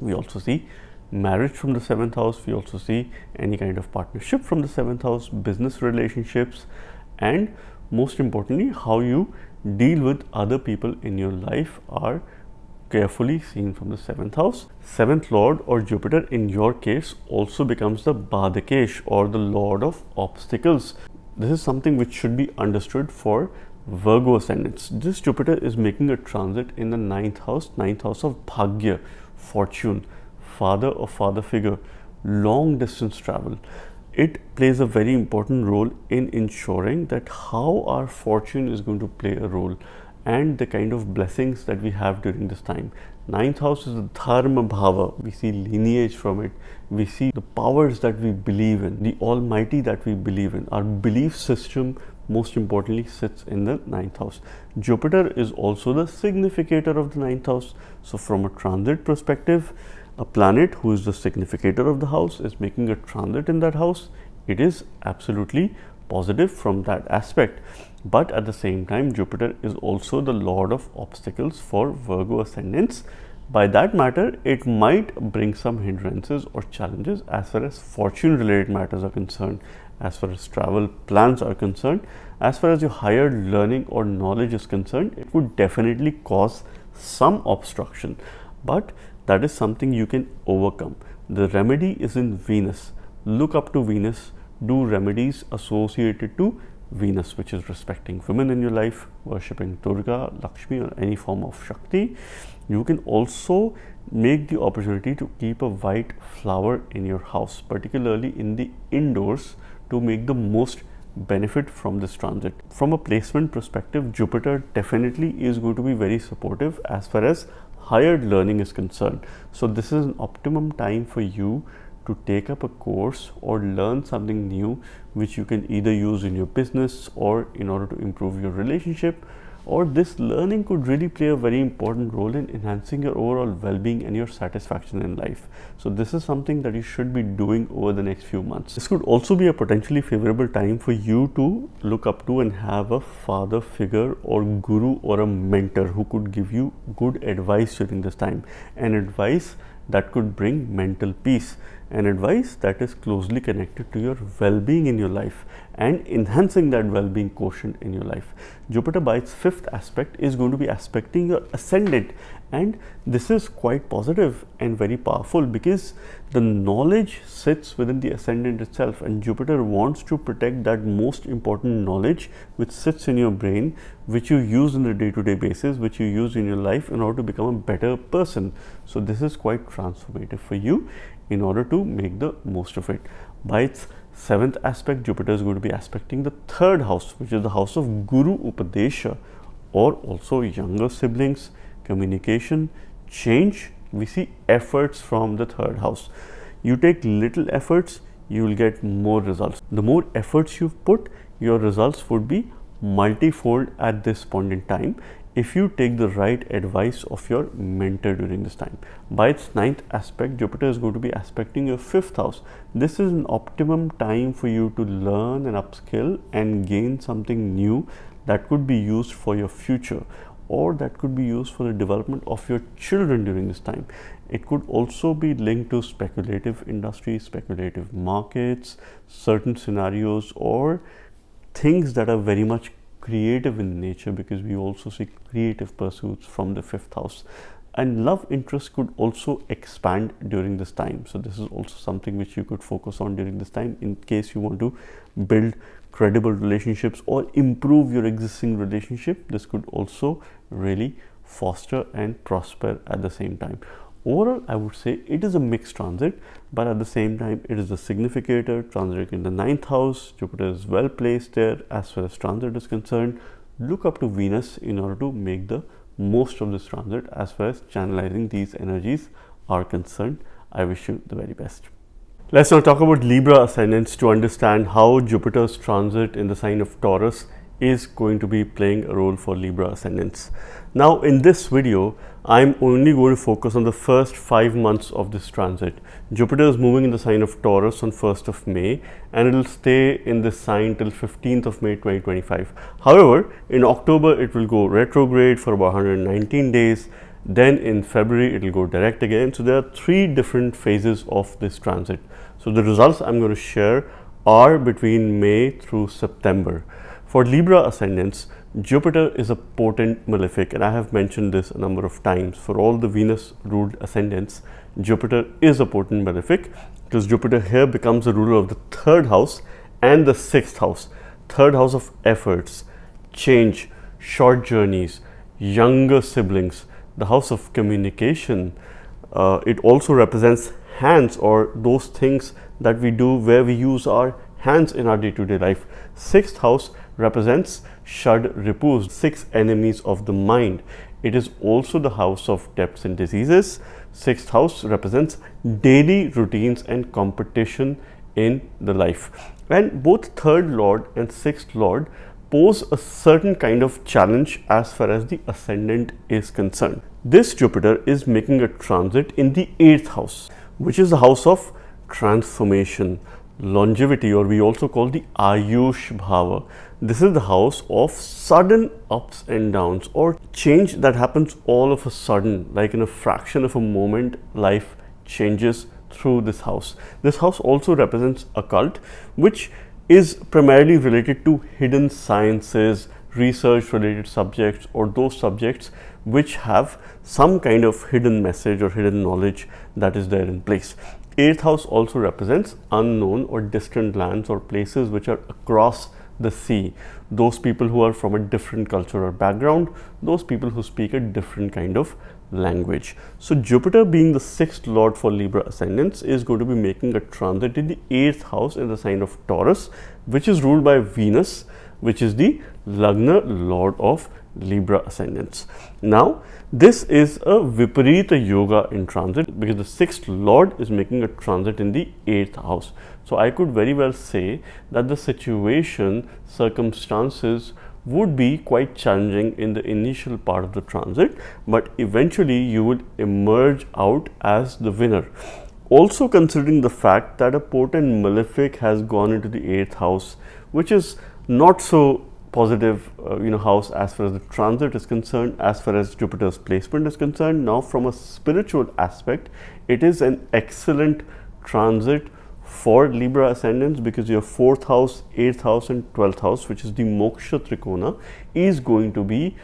We also see marriage from the seventh house. We also see any kind of partnership from the seventh house business relationships and most importantly how you deal with other people in your life are carefully seen from the seventh house. Seventh lord or Jupiter in your case also becomes the Badakesh or the lord of obstacles. This is something which should be understood for Virgo ascendants. This Jupiter is making a transit in the ninth house, ninth house of Bhagya, fortune, father or father figure, long distance travel it plays a very important role in ensuring that how our fortune is going to play a role and the kind of blessings that we have during this time. Ninth house is the dharma bhava. We see lineage from it. We see the powers that we believe in, the almighty that we believe in. Our belief system, most importantly, sits in the ninth house. Jupiter is also the significator of the ninth house. So, from a transit perspective, a planet who is the significator of the house is making a transit in that house, it is absolutely positive from that aspect. But at the same time, Jupiter is also the lord of obstacles for Virgo ascendants. By that matter, it might bring some hindrances or challenges as far as fortune related matters are concerned, as far as travel plans are concerned, as far as your higher learning or knowledge is concerned, it would definitely cause some obstruction. But that is something you can overcome. The remedy is in Venus. Look up to Venus, do remedies associated to Venus, which is respecting women in your life, worshipping Durga, Lakshmi, or any form of Shakti. You can also make the opportunity to keep a white flower in your house, particularly in the indoors, to make the most benefit from this transit. From a placement perspective, Jupiter definitely is going to be very supportive as far as higher learning is concerned. So this is an optimum time for you to take up a course or learn something new which you can either use in your business or in order to improve your relationship or this learning could really play a very important role in enhancing your overall well-being and your satisfaction in life. So this is something that you should be doing over the next few months. This could also be a potentially favorable time for you to look up to and have a father figure or guru or a mentor who could give you good advice during this time. And advice that could bring mental peace and advice that is closely connected to your well-being in your life and enhancing that well-being quotient in your life. Jupiter by its fifth aspect is going to be aspecting your ascendant and this is quite positive and very powerful because the knowledge sits within the ascendant itself and Jupiter wants to protect that most important knowledge which sits in your brain which you use in the day-to-day basis which you use in your life in order to become a better person. So this is quite transformative for you in order to make the most of it. By its seventh aspect, Jupiter is going to be aspecting the third house, which is the house of Guru Upadesha, or also younger siblings, communication, change. We see efforts from the third house. You take little efforts, you will get more results. The more efforts you put, your results would be multifold at this point in time if you take the right advice of your mentor during this time. By its ninth aspect, Jupiter is going to be aspecting your fifth house. This is an optimum time for you to learn and upskill and gain something new that could be used for your future or that could be used for the development of your children during this time. It could also be linked to speculative industries, speculative markets, certain scenarios, or things that are very much creative in nature because we also see creative pursuits from the fifth house and love interest could also expand during this time so this is also something which you could focus on during this time in case you want to build credible relationships or improve your existing relationship this could also really foster and prosper at the same time overall i would say it is a mixed transit but at the same time it is a significator transit in the ninth house jupiter is well placed there as far as transit is concerned look up to venus in order to make the most of this transit as far as channelizing these energies are concerned. I wish you the very best. Let's now talk about Libra ascendants to understand how Jupiter's transit in the sign of Taurus is going to be playing a role for Libra ascendants. Now in this video, I'm only going to focus on the first five months of this transit. Jupiter is moving in the sign of Taurus on 1st of May and it will stay in this sign till 15th of May 2025. However, in October it will go retrograde for about 119 days. Then in February it will go direct again. So there are three different phases of this transit. So the results I'm going to share are between May through September. For Libra ascendants, Jupiter is a potent malefic, and I have mentioned this a number of times. For all the Venus ruled ascendants, Jupiter is a potent malefic because Jupiter here becomes the ruler of the third house and the sixth house. Third house of efforts, change, short journeys, younger siblings, the house of communication. Uh, it also represents hands or those things that we do where we use our hands in our day to day life. Sixth house represents Shad Ripus, six enemies of the mind. It is also the house of debts and diseases. Sixth house represents daily routines and competition in the life. And both third lord and sixth lord pose a certain kind of challenge as far as the ascendant is concerned. This Jupiter is making a transit in the eighth house, which is the house of transformation, longevity, or we also call the Ayush Bhava. This is the house of sudden ups and downs or change that happens all of a sudden, like in a fraction of a moment, life changes through this house. This house also represents occult which is primarily related to hidden sciences, research related subjects, or those subjects which have some kind of hidden message or hidden knowledge that is there in place. Eighth house also represents unknown or distant lands or places which are across the sea those people who are from a different culture or background those people who speak a different kind of language. So jupiter being the sixth lord for libra ascendants is going to be making a transit in the eighth house in the sign of taurus which is ruled by venus which is the lagna lord of libra ascendants. Now this is a viparita yoga in transit because the sixth lord is making a transit in the eighth house. So I could very well say that the situation, circumstances would be quite challenging in the initial part of the transit, but eventually you would emerge out as the winner. Also considering the fact that a potent malefic has gone into the eighth house, which is not so positive uh, you know house as far as the transit is concerned as far as jupiter's placement is concerned now from a spiritual aspect it is an excellent transit for Libra ascendants because your fourth house, eighth house, and twelfth house, which is the moksha trikona, is going to be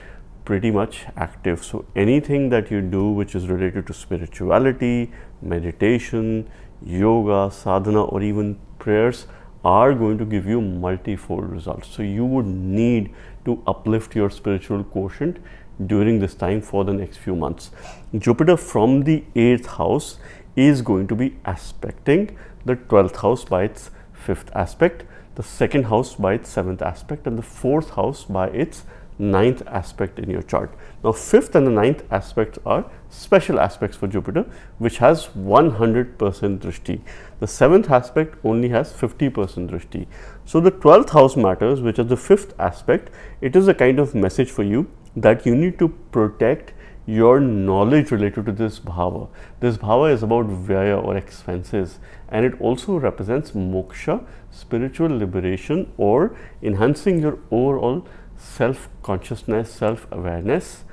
pretty much active. So, anything that you do which is related to spirituality, meditation, yoga, sadhana, or even prayers are going to give you multifold results. So, you would need to uplift your spiritual quotient during this time for the next few months. Jupiter from the eighth house is going to be aspecting the 12th house by its fifth aspect, the second house by its seventh aspect, and the fourth house by its ninth aspect in your chart. Now, fifth and the ninth aspects are special aspects for Jupiter, which has 100% drishti. The seventh aspect only has 50% drishti. So, the 12th house matters, which is the fifth aspect. It is a kind of message for you that you need to protect your knowledge related to this bhava. This bhava is about vyaya or expenses and it also represents moksha, spiritual liberation or enhancing your overall self consciousness, self awareness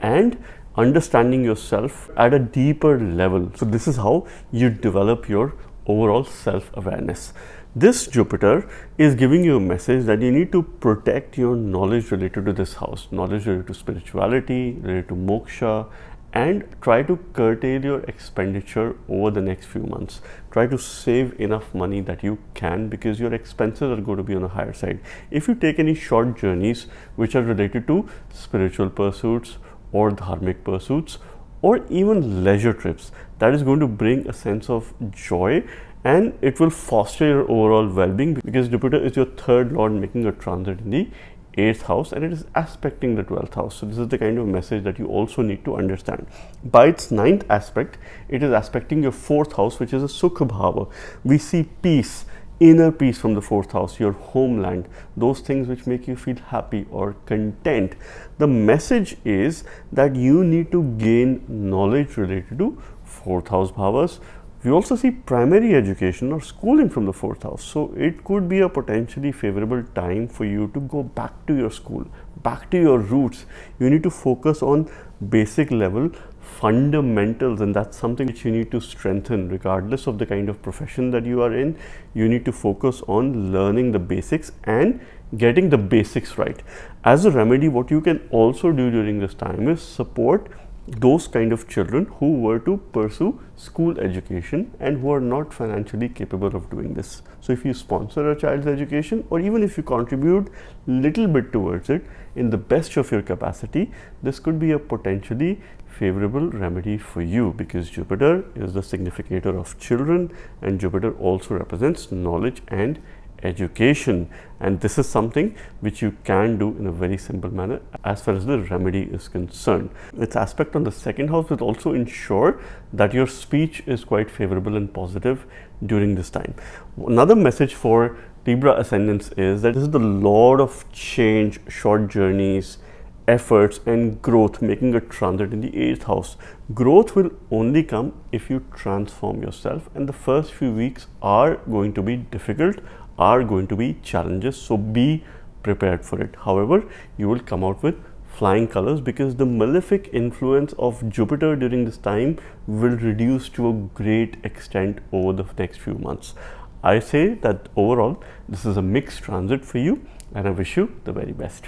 and understanding yourself at a deeper level. So this is how you develop your overall self-awareness. This Jupiter is giving you a message that you need to protect your knowledge related to this house, knowledge related to spirituality, related to moksha, and try to curtail your expenditure over the next few months. Try to save enough money that you can because your expenses are going to be on the higher side. If you take any short journeys which are related to spiritual pursuits or dharmic pursuits or even leisure trips, that is going to bring a sense of joy and it will foster your overall well-being because Jupiter is your third lord making a transit in the 8th house and it is aspecting the 12th house. So this is the kind of message that you also need to understand. By its ninth aspect, it is aspecting your 4th house which is a Sukha Bhava. We see peace, inner peace from the 4th house, your homeland, those things which make you feel happy or content. The message is that you need to gain knowledge related to 4th house bhavas we also see primary education or schooling from the fourth house. So it could be a potentially favorable time for you to go back to your school, back to your roots. You need to focus on basic level fundamentals and that's something which you need to strengthen regardless of the kind of profession that you are in. You need to focus on learning the basics and getting the basics right. As a remedy, what you can also do during this time is support those kind of children who were to pursue school education and who are not financially capable of doing this. So if you sponsor a child's education or even if you contribute little bit towards it in the best of your capacity, this could be a potentially favorable remedy for you because Jupiter is the significator of children and Jupiter also represents knowledge and education and this is something which you can do in a very simple manner as far as the remedy is concerned. Its aspect on the second house will also ensure that your speech is quite favorable and positive during this time. Another message for Libra ascendants is that this is the lord of change, short journeys, efforts and growth making a transit in the eighth house. Growth will only come if you transform yourself and the first few weeks are going to be difficult are going to be challenges so be prepared for it however you will come out with flying colors because the malefic influence of Jupiter during this time will reduce to a great extent over the next few months. I say that overall this is a mixed transit for you and I wish you the very best.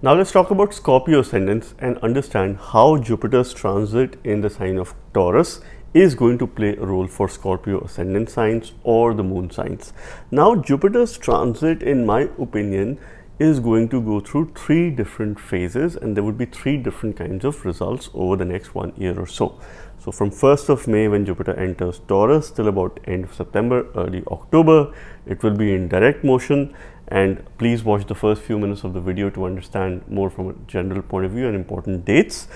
Now let's talk about Scorpio ascendants and understand how Jupiter's transit in the sign of Taurus is going to play a role for Scorpio ascendant signs or the moon signs. Now Jupiter's transit in my opinion is going to go through three different phases and there would be three different kinds of results over the next one year or so. So from 1st of May when Jupiter enters Taurus till about end of September, early October, it will be in direct motion and please watch the first few minutes of the video to understand more from a general point of view and important dates.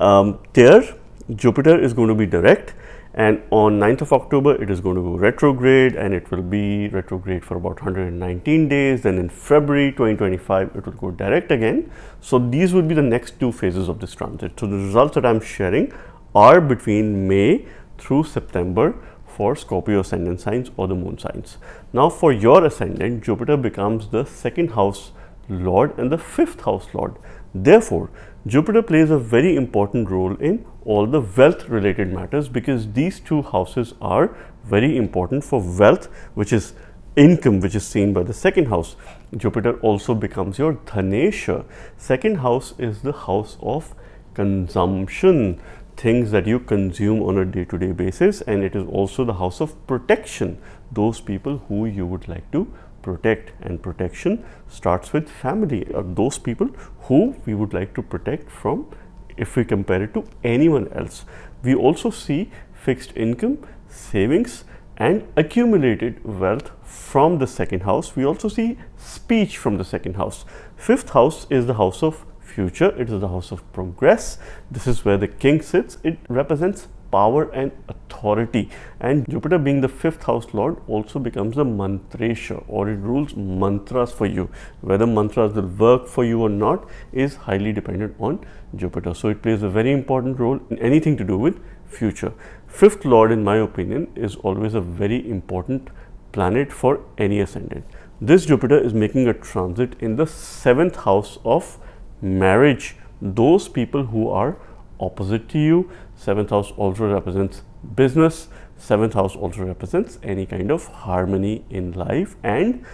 Um, there Jupiter is going to be direct and on 9th of October it is going to go retrograde and it will be retrograde for about 119 days. Then in February 2025 it will go direct again. So these would be the next two phases of this transit. So the results that I'm sharing are between May through September for Scorpio ascendant signs or the moon signs. Now for your ascendant Jupiter becomes the second house lord and the fifth house lord. Therefore Jupiter plays a very important role in all the wealth related matters because these two houses are very important for wealth which is income which is seen by the second house. Jupiter also becomes your Dhanesha. Second house is the house of consumption, things that you consume on a day-to-day -day basis and it is also the house of protection, those people who you would like to protect and protection starts with family or those people who we would like to protect from if we compare it to anyone else. We also see fixed income, savings and accumulated wealth from the second house. We also see speech from the second house. Fifth house is the house of future. It is the house of progress. This is where the king sits. It represents power and authority. And Jupiter being the fifth house lord also becomes a mantresha or it rules mantras for you. Whether mantras will work for you or not is highly dependent on Jupiter. So it plays a very important role in anything to do with future. Fifth lord in my opinion is always a very important planet for any ascendant. This Jupiter is making a transit in the seventh house of marriage those people who are opposite to you. Seventh house also represents business. Seventh house also represents any kind of harmony in life and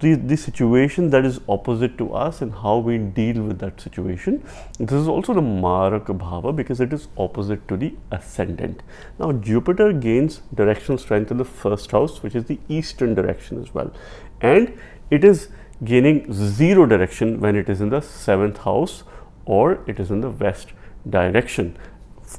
the, the situation that is opposite to us and how we deal with that situation. This is also the Maraka Bhava because it is opposite to the ascendant. Now Jupiter gains directional strength in the first house which is the eastern direction as well and it is gaining zero direction when it is in the seventh house or it is in the west direction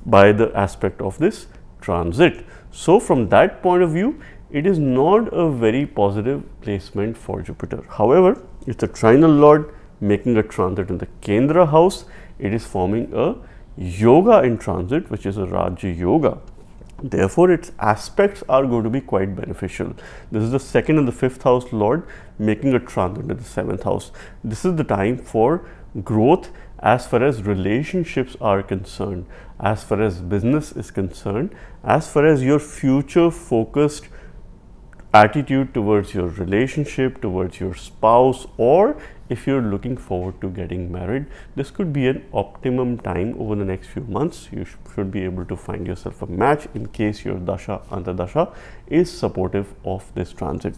by the aspect of this transit. So, from that point of view, it is not a very positive placement for Jupiter. However, it's a trinal lord making a transit in the Kendra house. It is forming a yoga in transit, which is a Raja Yoga. Therefore, its aspects are going to be quite beneficial. This is the second and the fifth house lord making a transit in the seventh house. This is the time for growth as far as relationships are concerned, as far as business is concerned, as far as your future focused attitude towards your relationship, towards your spouse, or if you're looking forward to getting married, this could be an optimum time over the next few months. You sh should be able to find yourself a match in case your dasha antardasha is supportive of this transit.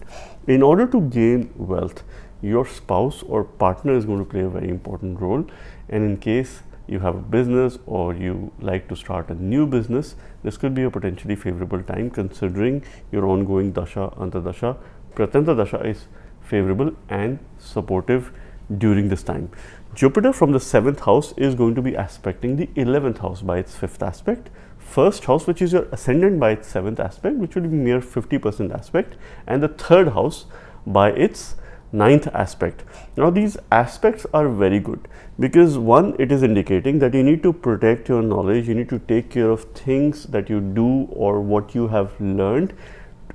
In order to gain wealth, your spouse or partner is going to play a very important role and in case you have a business or you like to start a new business this could be a potentially favorable time considering your ongoing dasha antardasha pratyantardasha is favorable and supportive during this time. Jupiter from the 7th house is going to be aspecting the 11th house by its fifth aspect. First house which is your ascendant by its seventh aspect which will be mere 50% aspect. And the third house by its ninth aspect. Now these aspects are very good because one it is indicating that you need to protect your knowledge, you need to take care of things that you do or what you have learned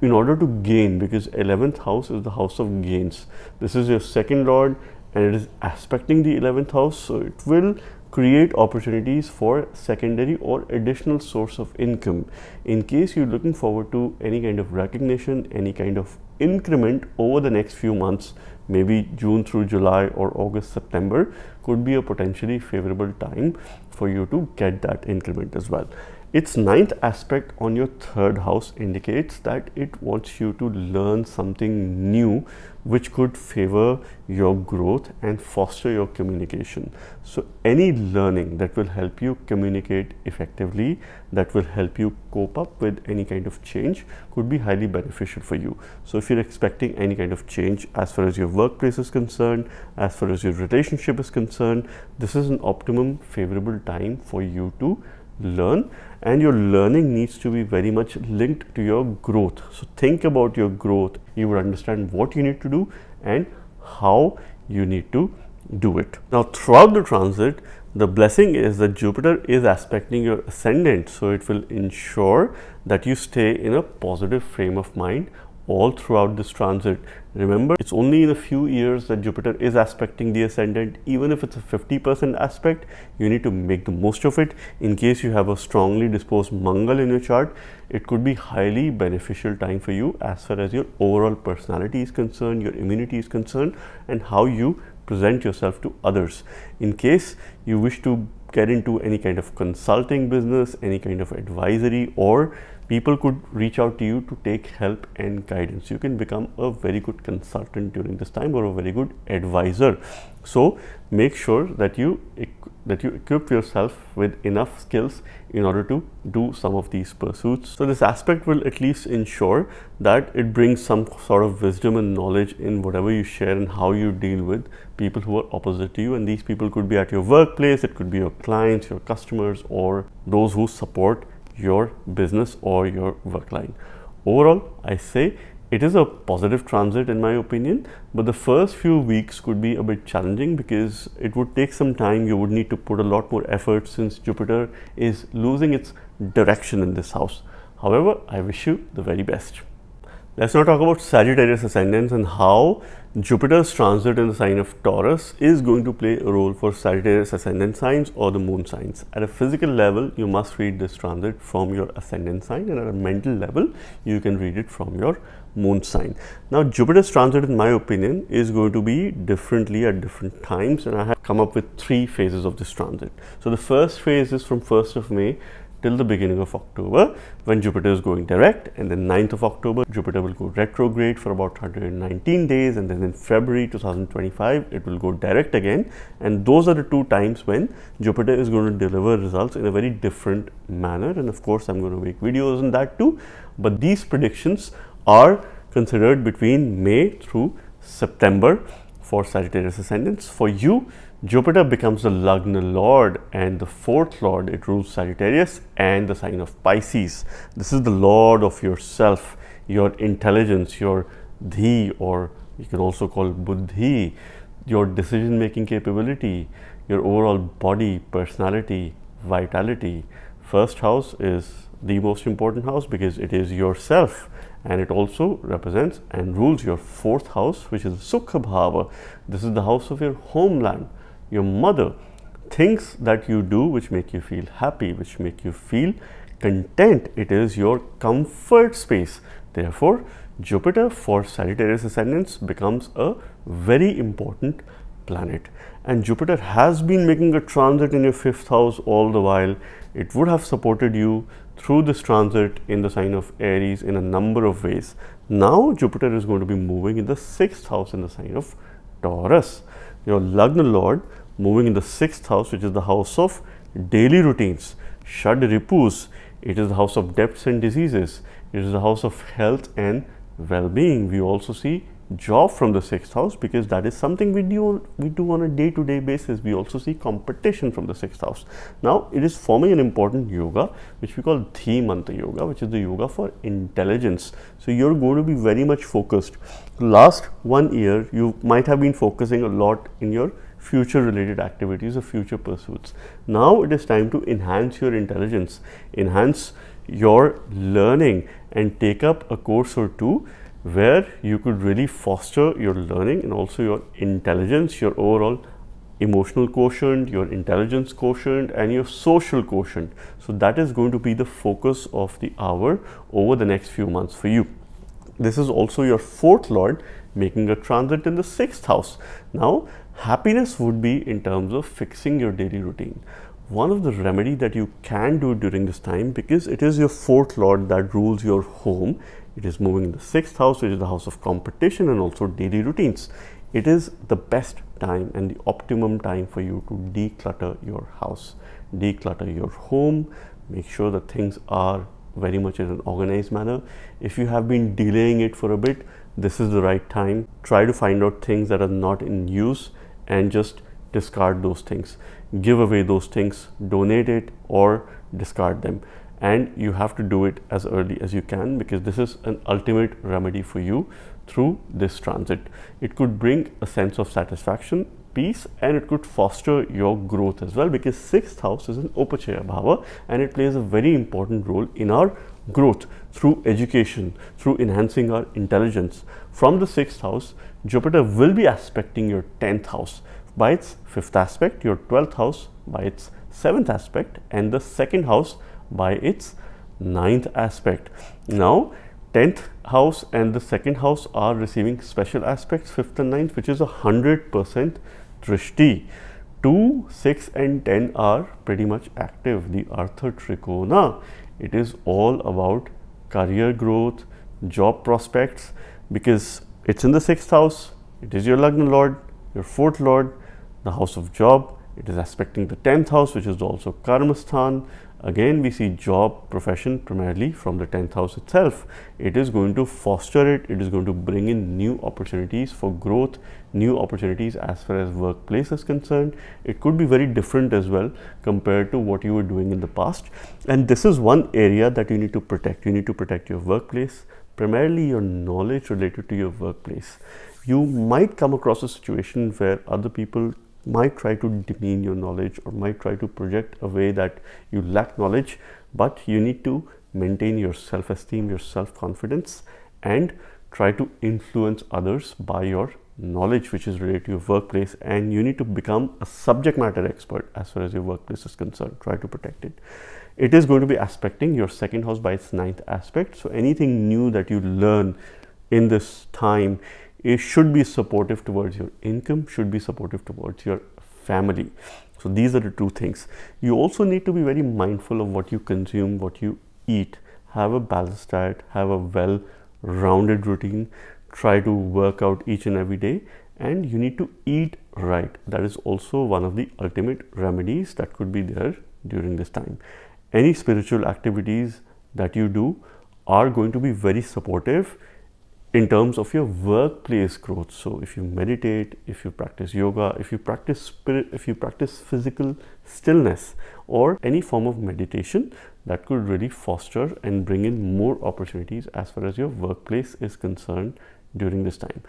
in order to gain because 11th house is the house of gains. This is your second lord and it is aspecting the 11th house so it will create opportunities for secondary or additional source of income in case you're looking forward to any kind of recognition any kind of increment over the next few months maybe June through July or August September could be a potentially favorable time for you to get that increment as well. Its ninth aspect on your third house indicates that it wants you to learn something new which could favor your growth and foster your communication. So, any learning that will help you communicate effectively, that will help you cope up with any kind of change, could be highly beneficial for you. So, if you're expecting any kind of change as far as your workplace is concerned, as far as your relationship is concerned, this is an optimum favorable time for you to learn and your learning needs to be very much linked to your growth. So think about your growth. You would understand what you need to do and how you need to do it. Now throughout the transit, the blessing is that Jupiter is aspecting your ascendant. So it will ensure that you stay in a positive frame of mind all throughout this transit. Remember, it's only in a few years that Jupiter is aspecting the ascendant. Even if it's a 50% aspect, you need to make the most of it. In case you have a strongly disposed Mangal in your chart, it could be highly beneficial time for you as far as your overall personality is concerned, your immunity is concerned, and how you present yourself to others. In case you wish to get into any kind of consulting business, any kind of advisory or people could reach out to you to take help and guidance. You can become a very good consultant during this time or a very good advisor. So make sure that you that you equip yourself with enough skills in order to do some of these pursuits. So this aspect will at least ensure that it brings some sort of wisdom and knowledge in whatever you share and how you deal with people who are opposite to you and these people could be at your workplace, it could be your clients, your customers or those who support your business or your work line. Overall, I say it is a positive transit in my opinion, but the first few weeks could be a bit challenging because it would take some time. You would need to put a lot more effort since Jupiter is losing its direction in this house. However, I wish you the very best. Let's now talk about Sagittarius ascendants and how Jupiter's transit in the sign of Taurus is going to play a role for Sagittarius ascendant signs or the moon signs. At a physical level, you must read this transit from your ascendant sign and at a mental level, you can read it from your moon sign. Now Jupiter's transit in my opinion is going to be differently at different times and I have come up with three phases of this transit. So the first phase is from 1st of May till the beginning of October when Jupiter is going direct and then 9th of October Jupiter will go retrograde for about 119 days and then in February 2025 it will go direct again. And those are the two times when Jupiter is going to deliver results in a very different manner. And of course I'm going to make videos on that too. But these predictions are considered between May through September for Sagittarius ascendants. For you Jupiter becomes the Lagna Lord and the fourth Lord, it rules Sagittarius and the sign of Pisces. This is the Lord of yourself, your intelligence, your dhi or you can also call buddhi, your decision making capability, your overall body, personality, vitality. First house is the most important house because it is yourself and it also represents and rules your fourth house which is Sukha Bhava. This is the house of your homeland your mother things that you do which make you feel happy which make you feel content. It is your comfort space. Therefore jupiter for sagittarius ascendants becomes a very important planet. And jupiter has been making a transit in your fifth house all the while. It would have supported you through this transit in the sign of aries in a number of ways. Now jupiter is going to be moving in the sixth house in the sign of taurus your lagna lord moving in the sixth house, which is the house of daily routines. Shad Ripus, it is the house of debts and diseases. It is the house of health and well-being. We also see job from the sixth house because that is something we do we do on a day-to-day -day basis. We also see competition from the sixth house. Now it is forming an important yoga which we call the dhimanta yoga which is the yoga for intelligence. So you're going to be very much focused. Last one year you might have been focusing a lot in your future related activities or future pursuits. Now it is time to enhance your intelligence, enhance your learning and take up a course or two where you could really foster your learning and also your intelligence, your overall emotional quotient, your intelligence quotient and your social quotient. So that is going to be the focus of the hour over the next few months for you. This is also your fourth lord making a transit in the sixth house. Now Happiness would be in terms of fixing your daily routine. One of the remedy that you can do during this time because it is your fourth lord that rules your home. It is moving in the sixth house, which is the house of competition and also daily routines. It is the best time and the optimum time for you to declutter your house, declutter your home, make sure that things are very much in an organized manner. If you have been delaying it for a bit, this is the right time. Try to find out things that are not in use and just discard those things give away those things donate it or discard them and you have to do it as early as you can because this is an ultimate remedy for you through this transit. It could bring a sense of satisfaction peace and it could foster your growth as well because sixth house is an upachaya bhava and it plays a very important role in our growth through education through enhancing our intelligence. From the sixth house Jupiter will be aspecting your 10th house by its fifth aspect, your 12th house by its seventh aspect, and the second house by its ninth aspect. Now, 10th house and the second house are receiving special aspects, 5th and 9th, which is a 100% drishti. 2, 6 and 10 are pretty much active. The Artha Trikona, it is all about career growth, job prospects, because it's in the sixth house. It is your Lagna Lord, your fourth Lord, the house of job. It is aspecting the 10th house, which is also Karmasthan. Again, we see job profession primarily from the 10th house itself. It is going to foster it. It is going to bring in new opportunities for growth, new opportunities as far as workplace is concerned. It could be very different as well compared to what you were doing in the past. And this is one area that you need to protect. You need to protect your workplace, primarily your knowledge related to your workplace. You might come across a situation where other people might try to demean your knowledge or might try to project a way that you lack knowledge, but you need to maintain your self esteem, your self confidence, and try to influence others by your knowledge which is related to your workplace and you need to become a subject matter expert as far as your workplace is concerned try to protect it it is going to be aspecting your second house by its ninth aspect. So anything new that you learn in this time it should be supportive towards your income, should be supportive towards your family. So these are the two things. You also need to be very mindful of what you consume, what you eat. Have a balanced diet, have a well rounded routine, try to work out each and every day, and you need to eat right. That is also one of the ultimate remedies that could be there during this time. Any spiritual activities that you do are going to be very supportive in terms of your workplace growth. So if you meditate if you practice yoga if you practice spirit if you practice physical stillness or any form of meditation that could really foster and bring in more opportunities as far as your workplace is concerned during this time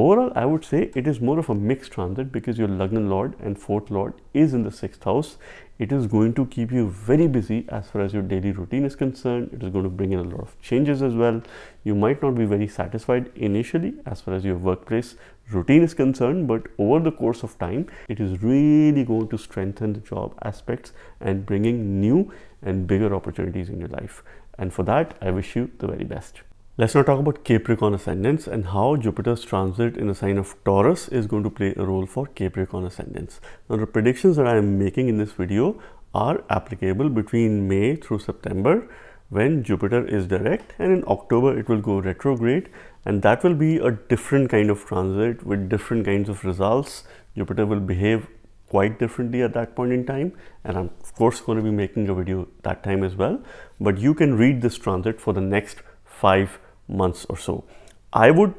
overall i would say it is more of a mixed transit because your lagna lord and fourth lord is in the sixth house. It is going to keep you very busy as far as your daily routine is concerned. It is going to bring in a lot of changes as well. You might not be very satisfied initially as far as your workplace routine is concerned but over the course of time it is really going to strengthen the job aspects and bringing new and bigger opportunities in your life. And for that i wish you the very best Let's now talk about Capricorn ascendants and how Jupiter's transit in the sign of Taurus is going to play a role for Capricorn ascendants. Now the predictions that I am making in this video are applicable between May through September when Jupiter is direct and in October it will go retrograde and that will be a different kind of transit with different kinds of results. Jupiter will behave quite differently at that point in time and I'm of course going to be making a video that time as well but you can read this transit for the next five months or so. I would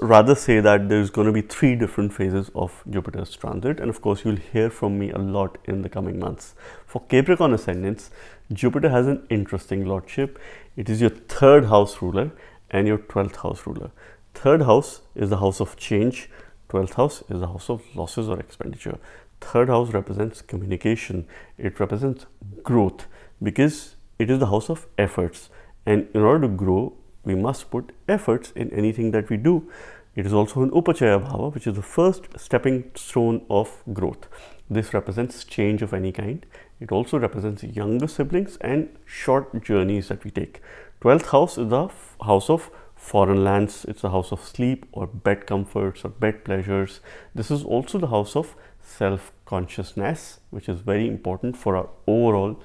rather say that there's going to be three different phases of Jupiter's transit and of course you'll hear from me a lot in the coming months. For Capricorn ascendants, Jupiter has an interesting lordship. It is your third house ruler and your 12th house ruler. Third house is the house of change. 12th house is the house of losses or expenditure. Third house represents communication. It represents growth because it is the house of efforts. And in order to grow, we must put efforts in anything that we do. It is also an Upachaya Bhava, which is the first stepping stone of growth. This represents change of any kind. It also represents younger siblings and short journeys that we take. 12th house is the house of foreign lands. It's the house of sleep or bed comforts or bed pleasures. This is also the house of self-consciousness, which is very important for our overall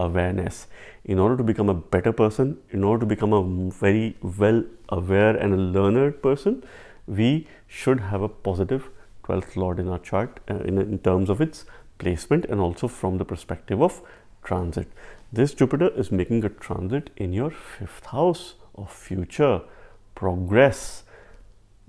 awareness. In order to become a better person, in order to become a very well aware and a learned person, we should have a positive 12th lord in our chart uh, in, in terms of its placement and also from the perspective of transit. This Jupiter is making a transit in your fifth house of future progress.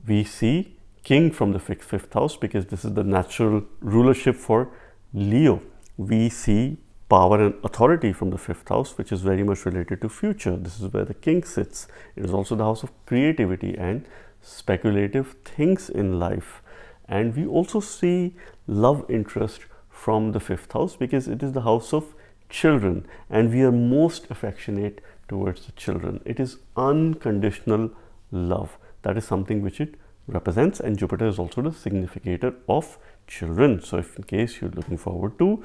We see king from the fifth house because this is the natural rulership for Leo. We see power and authority from the fifth house, which is very much related to future. This is where the king sits. It is also the house of creativity and speculative things in life. And we also see love interest from the fifth house because it is the house of children and we are most affectionate towards the children. It is unconditional love. That is something which it represents and Jupiter is also the significator of children. So if in case you're looking forward to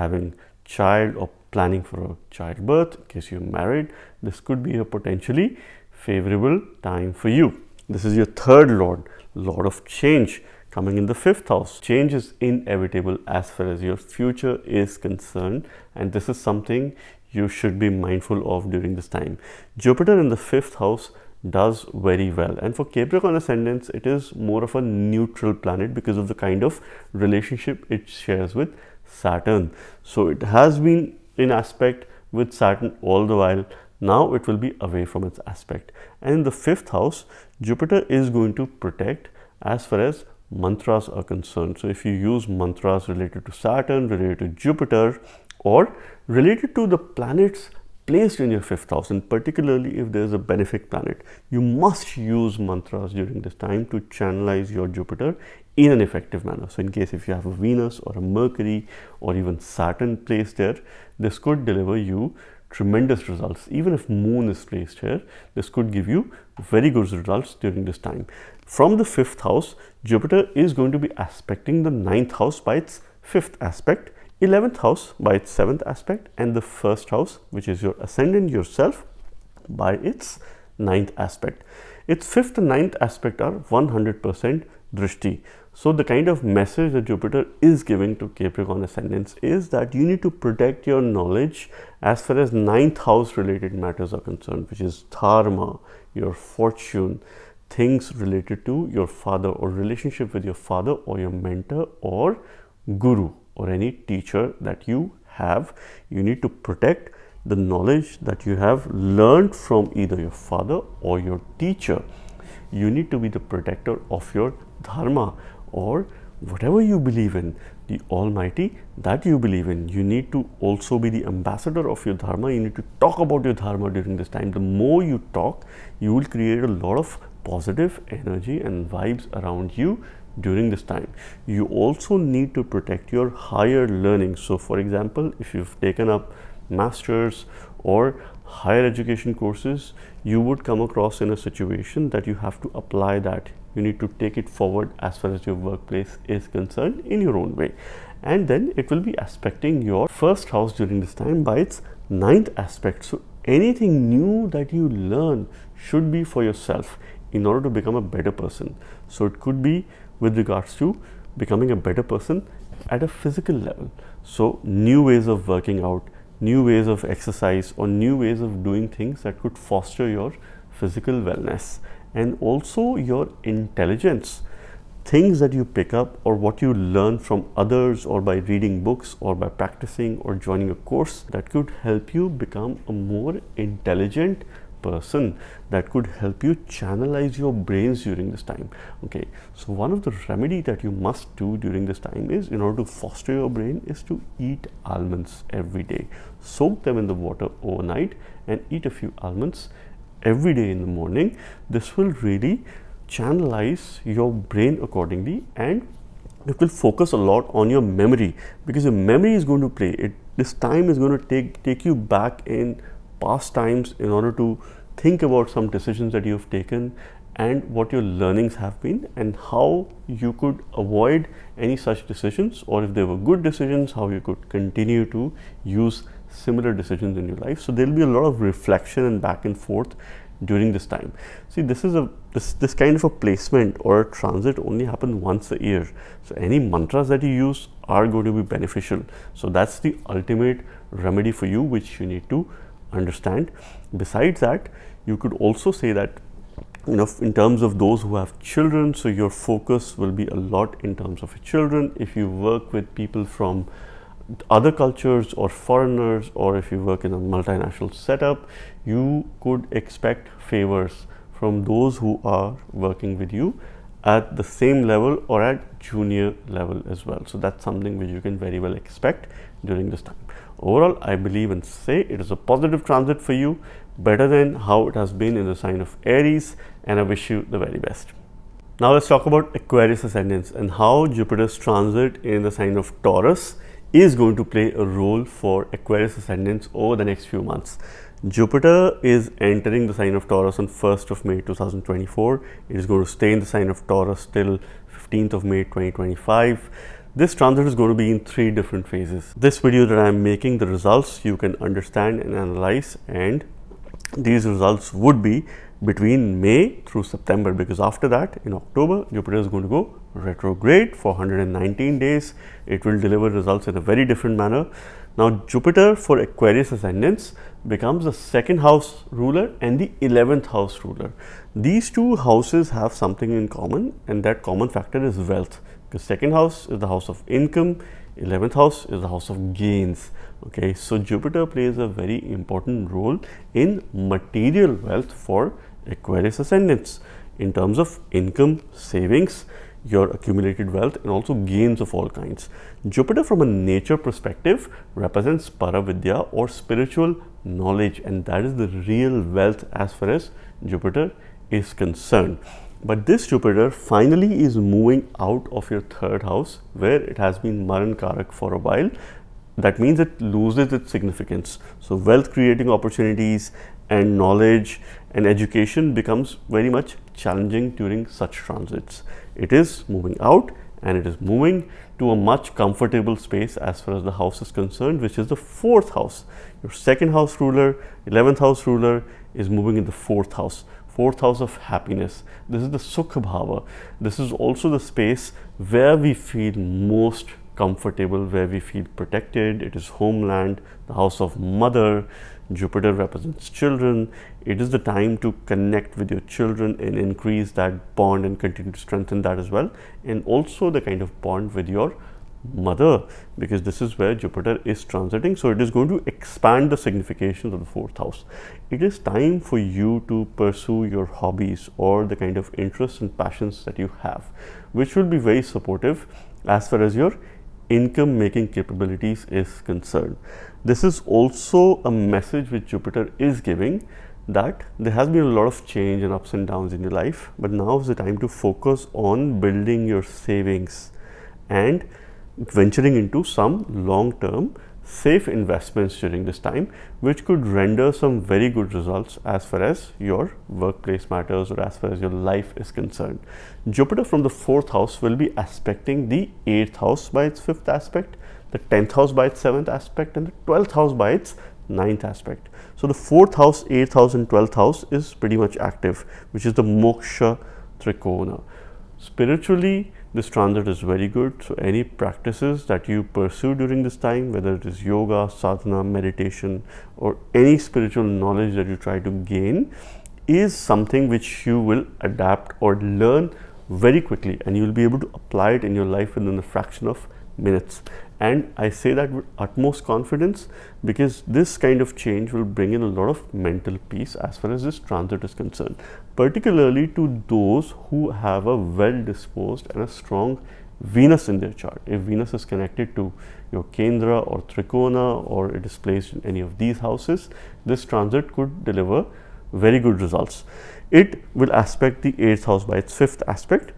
having child or planning for a childbirth, in case you're married, this could be a potentially favorable time for you. This is your third Lord, Lord of change, coming in the fifth house. Change is inevitable as far as your future is concerned, and this is something you should be mindful of during this time. Jupiter in the fifth house does very well and for Capricorn ascendants it is more of a neutral planet because of the kind of relationship it shares with Saturn. So it has been in aspect with Saturn all the while. Now it will be away from its aspect. And in the fifth house, Jupiter is going to protect as far as mantras are concerned. So if you use mantras related to Saturn, related to Jupiter, or related to the planets placed in your fifth house, and particularly if there is a benefic planet, you must use mantras during this time to channelize your Jupiter in an effective manner. So, in case if you have a Venus or a Mercury or even Saturn placed there, this could deliver you tremendous results. Even if Moon is placed here, this could give you very good results during this time. From the fifth house, Jupiter is going to be aspecting the ninth house by its fifth aspect 11th house by its 7th aspect and the first house which is your ascendant yourself by its ninth aspect. its fifth and ninth aspect are 100% drishti. So the kind of message that Jupiter is giving to Capricorn ascendants is that you need to protect your knowledge as far as ninth house related matters are concerned, which is dharma, your fortune, things related to your father or relationship with your father or your mentor or guru or any teacher that you have. You need to protect the knowledge that you have learned from either your father or your teacher. You need to be the protector of your dharma or whatever you believe in, the Almighty that you believe in. You need to also be the ambassador of your Dharma. You need to talk about your Dharma during this time. The more you talk, you will create a lot of positive energy and vibes around you during this time. You also need to protect your higher learning. So, for example, if you've taken up masters or higher education courses, you would come across in a situation that you have to apply that you need to take it forward as far as your workplace is concerned in your own way. And then it will be aspecting your first house during this time by its ninth aspect. So anything new that you learn should be for yourself in order to become a better person. So it could be with regards to becoming a better person at a physical level. So new ways of working out new ways of exercise or new ways of doing things that could foster your physical wellness and also your intelligence. Things that you pick up or what you learn from others or by reading books or by practicing or joining a course that could help you become a more intelligent person that could help you channelize your brains during this time. Okay so one of the remedy that you must do during this time is in order to foster your brain is to eat almonds every day. Soak them in the water overnight and eat a few almonds every day in the morning, this will really channelize your brain accordingly and it will focus a lot on your memory because your memory is going to play. It this time is going to take take you back in past times in order to think about some decisions that you've taken and what your learnings have been and how you could avoid any such decisions or if they were good decisions how you could continue to use similar decisions in your life. So there will be a lot of reflection and back and forth during this time. See, this is a this this kind of a placement or a transit only happen once a year. So any mantras that you use are going to be beneficial. So that's the ultimate remedy for you, which you need to understand. Besides that, you could also say that you know in terms of those who have children so your focus will be a lot in terms of children if you work with people from other cultures or foreigners or if you work in a multinational setup you could expect favors from those who are working with you at the same level or at junior level as well. So that's something which you can very well expect during this time. Overall i believe and say it is a positive transit for you better than how it has been in the sign of aries and i wish you the very best. Now let's talk about aquarius ascendants and how jupiter's transit in the sign of taurus is going to play a role for Aquarius ascendants over the next few months. Jupiter is entering the sign of Taurus on 1st of May 2024. It is going to stay in the sign of Taurus till 15th of May 2025. This transit is going to be in three different phases. This video that I am making, the results you can understand and analyze and these results would be between May through September because after that in October Jupiter is going to go retrograde for 119 days. It will deliver results in a very different manner. Now Jupiter for Aquarius ascendants becomes the second house ruler and the 11th house ruler. These two houses have something in common and that common factor is wealth. Because second house is the house of income 11th house is the house of gains okay so jupiter plays a very important role in material wealth for aquarius ascendants in terms of income savings your accumulated wealth and also gains of all kinds jupiter from a nature perspective represents paravidya or spiritual knowledge and that is the real wealth as far as jupiter is concerned but this Jupiter finally is moving out of your third house where it has been Maran Karak for a while. That means it loses its significance. So wealth creating opportunities and knowledge and education becomes very much challenging during such transits. It is moving out and it is moving to a much comfortable space as far as the house is concerned, which is the fourth house. Your second house ruler, 11th house ruler is moving in the fourth house. fourth house of happiness. This is the Sukha Bhava. This is also the space where we feel most comfortable, where we feel protected. It is homeland, the house of mother. Jupiter represents children. It is the time to connect with your children and increase that bond and continue to strengthen that as well. And also the kind of bond with your mother because this is where Jupiter is transiting. So it is going to expand the significations of the fourth house. It is time for you to pursue your hobbies or the kind of interests and passions that you have, which will be very supportive as far as your income making capabilities is concerned. This is also a message which Jupiter is giving that there has been a lot of change and ups and downs in your life, but now is the time to focus on building your savings and venturing into some long term safe investments during this time, which could render some very good results as far as your workplace matters or as far as your life is concerned. Jupiter from the fourth house will be aspecting the eighth house by its fifth aspect, the tenth house by its seventh aspect, and the twelfth house by its ninth aspect. So the fourth house, eighth house, and twelfth house is pretty much active, which is the moksha trikona. Spiritually, this transit is very good. So any practices that you pursue during this time, whether it is yoga, sadhana, meditation, or any spiritual knowledge that you try to gain, is something which you will adapt or learn very quickly and you will be able to apply it in your life within a fraction of minutes and I say that with utmost confidence because this kind of change will bring in a lot of mental peace as far as this transit is concerned, particularly to those who have a well disposed and a strong Venus in their chart. If Venus is connected to your Kendra or Trikona or it is placed in any of these houses, this transit could deliver very good results. It will aspect the 8th house by its 5th aspect.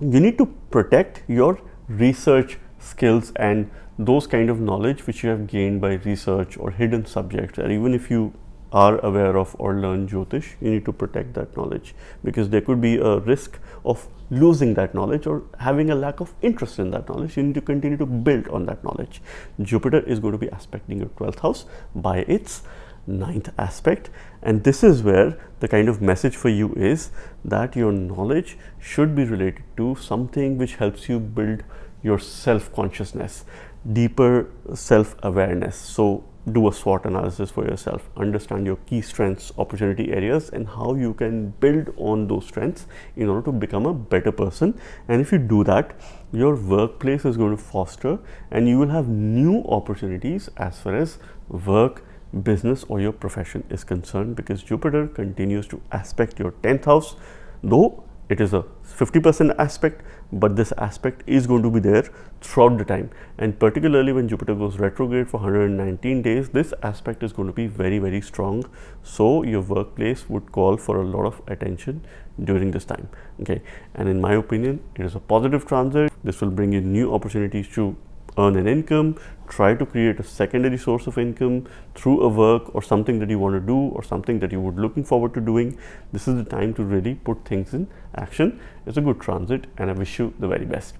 You need to protect your research skills and those kind of knowledge which you have gained by research or hidden subjects and even if you are aware of or learn Jyotish, you need to protect that knowledge because there could be a risk of losing that knowledge or having a lack of interest in that knowledge. You need to continue to build on that knowledge. Jupiter is going to be aspecting your 12th house by its ninth aspect and this is where the kind of message for you is that your knowledge should be related to something which helps you build your self-consciousness, deeper self-awareness. So do a SWOT analysis for yourself, understand your key strengths, opportunity areas, and how you can build on those strengths in order to become a better person. And if you do that, your workplace is going to foster and you will have new opportunities as far as work, business, or your profession is concerned because Jupiter continues to aspect your 10th house, though it is a 50% aspect but this aspect is going to be there throughout the time. And particularly when Jupiter goes retrograde for 119 days this aspect is going to be very very strong. So your workplace would call for a lot of attention during this time. Okay? And in my opinion it is a positive transit. This will bring you new opportunities to earn an income, try to create a secondary source of income through a work or something that you want to do or something that you would looking forward to doing. This is the time to really put things in action. It's a good transit and I wish you the very best.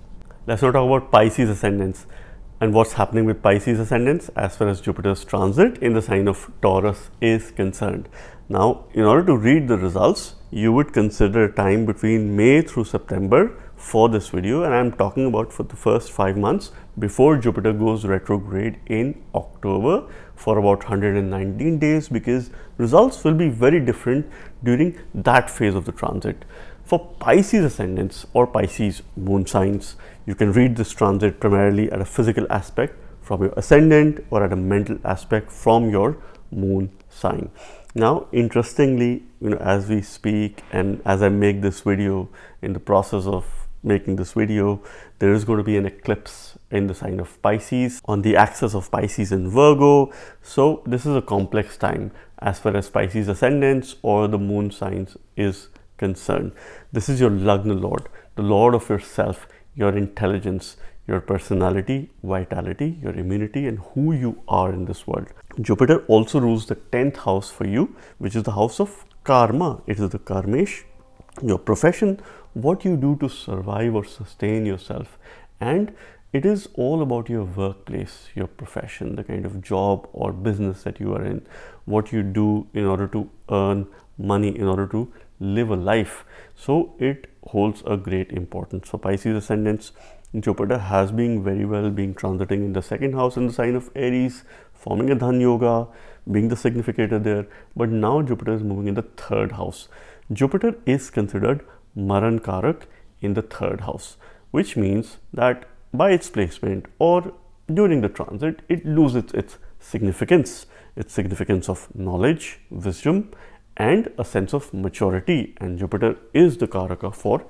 Let's now talk about Pisces ascendants and what's happening with Pisces ascendants as far as Jupiter's transit in the sign of Taurus is concerned. Now, in order to read the results, you would consider a time between May through September for this video and I'm talking about for the first five months before Jupiter goes retrograde in October for about 119 days because results will be very different during that phase of the transit. For Pisces ascendants or Pisces moon signs, you can read this transit primarily at a physical aspect from your ascendant or at a mental aspect from your moon sign. Now, interestingly, you know, as we speak and as I make this video in the process of making this video, there is going to be an eclipse in the sign of Pisces on the axis of Pisces and Virgo. So this is a complex time as far as Pisces ascendants or the moon signs is concerned. This is your Lagna Lord, the Lord of yourself, your intelligence, your personality, vitality, your immunity, and who you are in this world. Jupiter also rules the 10th house for you, which is the house of karma. It is the karmesh, your profession, what you do to survive or sustain yourself. And it is all about your workplace, your profession, the kind of job or business that you are in, what you do in order to earn money, in order to live a life. So it holds a great importance for Pisces ascendants. Jupiter has been very well being transiting in the second house in the sign of Aries, forming a Dhan Yoga, being the significator there. But now Jupiter is moving in the third house. Jupiter is considered Maran Karak in the third house, which means that by its placement or during the transit, it loses its significance, its significance of knowledge, wisdom, and a sense of maturity. And Jupiter is the Karaka for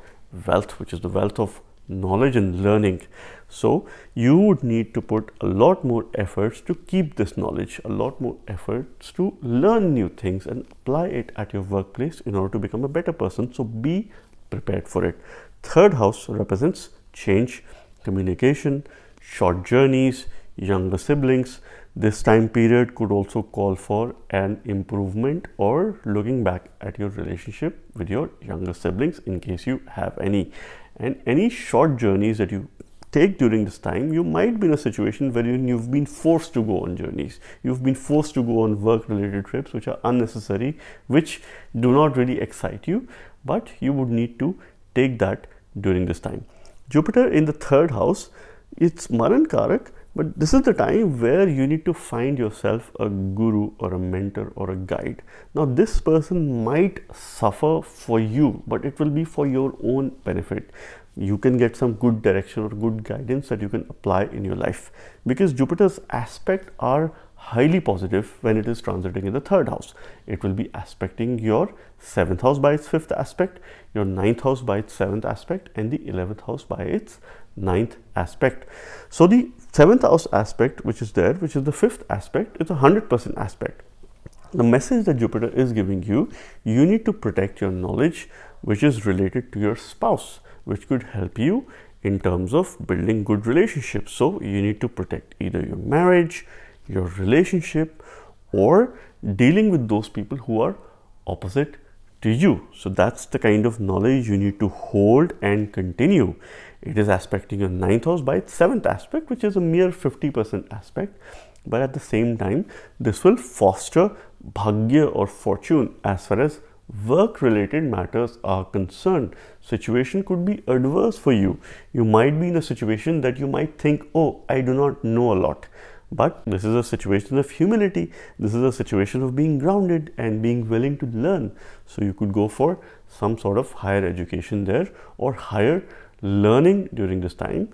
wealth, which is the wealth of knowledge and learning. So you would need to put a lot more efforts to keep this knowledge, a lot more efforts to learn new things and apply it at your workplace in order to become a better person. So be prepared for it. Third house represents change, communication, short journeys, younger siblings. This time period could also call for an improvement or looking back at your relationship with your younger siblings in case you have any. And any short journeys that you take during this time, you might be in a situation where you've been forced to go on journeys. You've been forced to go on work related trips, which are unnecessary, which do not really excite you, but you would need to take that during this time. Jupiter in the third house, it's Maran Karak, but this is the time where you need to find yourself a guru or a mentor or a guide. Now, this person might suffer for you, but it will be for your own benefit. You can get some good direction or good guidance that you can apply in your life because Jupiter's aspect are highly positive when it is transiting in the third house. It will be aspecting your seventh house by its fifth aspect, your ninth house by its seventh aspect, and the eleventh house by its ninth aspect. So the seventh house aspect, which is there, which is the fifth aspect, is a hundred percent aspect. The message that Jupiter is giving you, you need to protect your knowledge, which is related to your spouse, which could help you in terms of building good relationships. So you need to protect either your marriage, your relationship, or dealing with those people who are opposite to you. So that's the kind of knowledge you need to hold and continue. It is aspecting your ninth house by its seventh aspect, which is a mere 50% aspect. But at the same time, this will foster bhagya or fortune as far as work related matters are concerned. Situation could be adverse for you. You might be in a situation that you might think, oh, I do not know a lot. But this is a situation of humility. This is a situation of being grounded and being willing to learn. So you could go for some sort of higher education there or higher learning during this time.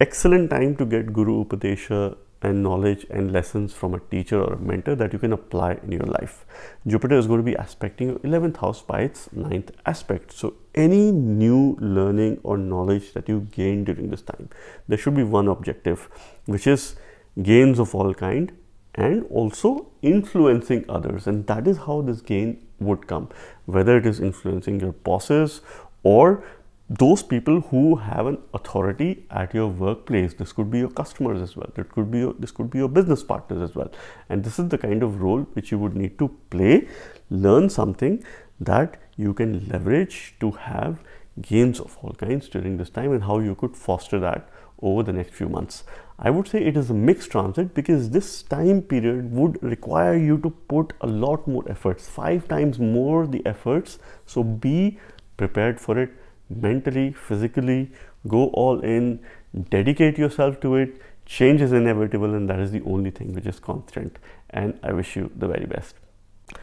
Excellent time to get Guru Upadesha and knowledge and lessons from a teacher or a mentor that you can apply in your life. Jupiter is going to be aspecting your 11th house by its ninth aspect. So, any new learning or knowledge that you gain during this time, there should be one objective, which is gains of all kind and also influencing others. And that is how this gain would come, whether it is influencing your bosses or those people who have an authority at your workplace. This could be your customers as well. That could be your, this could be your business partners as well. And this is the kind of role which you would need to play. Learn something that you can leverage to have gains of all kinds during this time and how you could foster that over the next few months i would say it is a mixed transit because this time period would require you to put a lot more efforts five times more the efforts so be prepared for it mentally, physically, go all in, dedicate yourself to it. Change is inevitable, and that is the only thing which is constant. And I wish you the very best.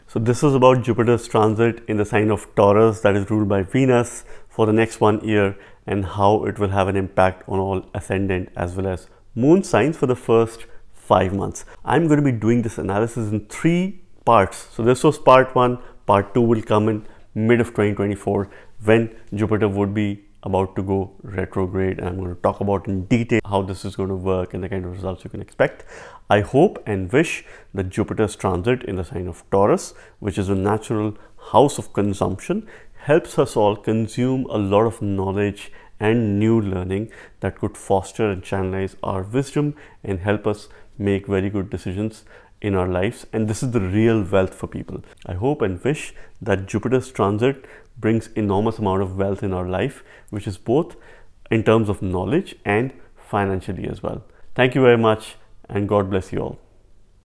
So, this is about Jupiter's transit in the sign of Taurus that is ruled by Venus for the next one year and how it will have an impact on all ascendant as well as moon signs for the first five months. I'm going to be doing this analysis in three parts. So, this was part one, part two will come in mid of 2024 when Jupiter would be about to go retrograde and I'm going to talk about in detail how this is going to work and the kind of results you can expect. I hope and wish that Jupiter's transit in the sign of Taurus, which is a natural house of consumption, helps us all consume a lot of knowledge and new learning that could foster and channelize our wisdom and help us make very good decisions in our lives. And this is the real wealth for people. I hope and wish that jupiter's transit brings enormous amount of wealth in our life which is both in terms of knowledge and financially as well. Thank you very much and god bless you all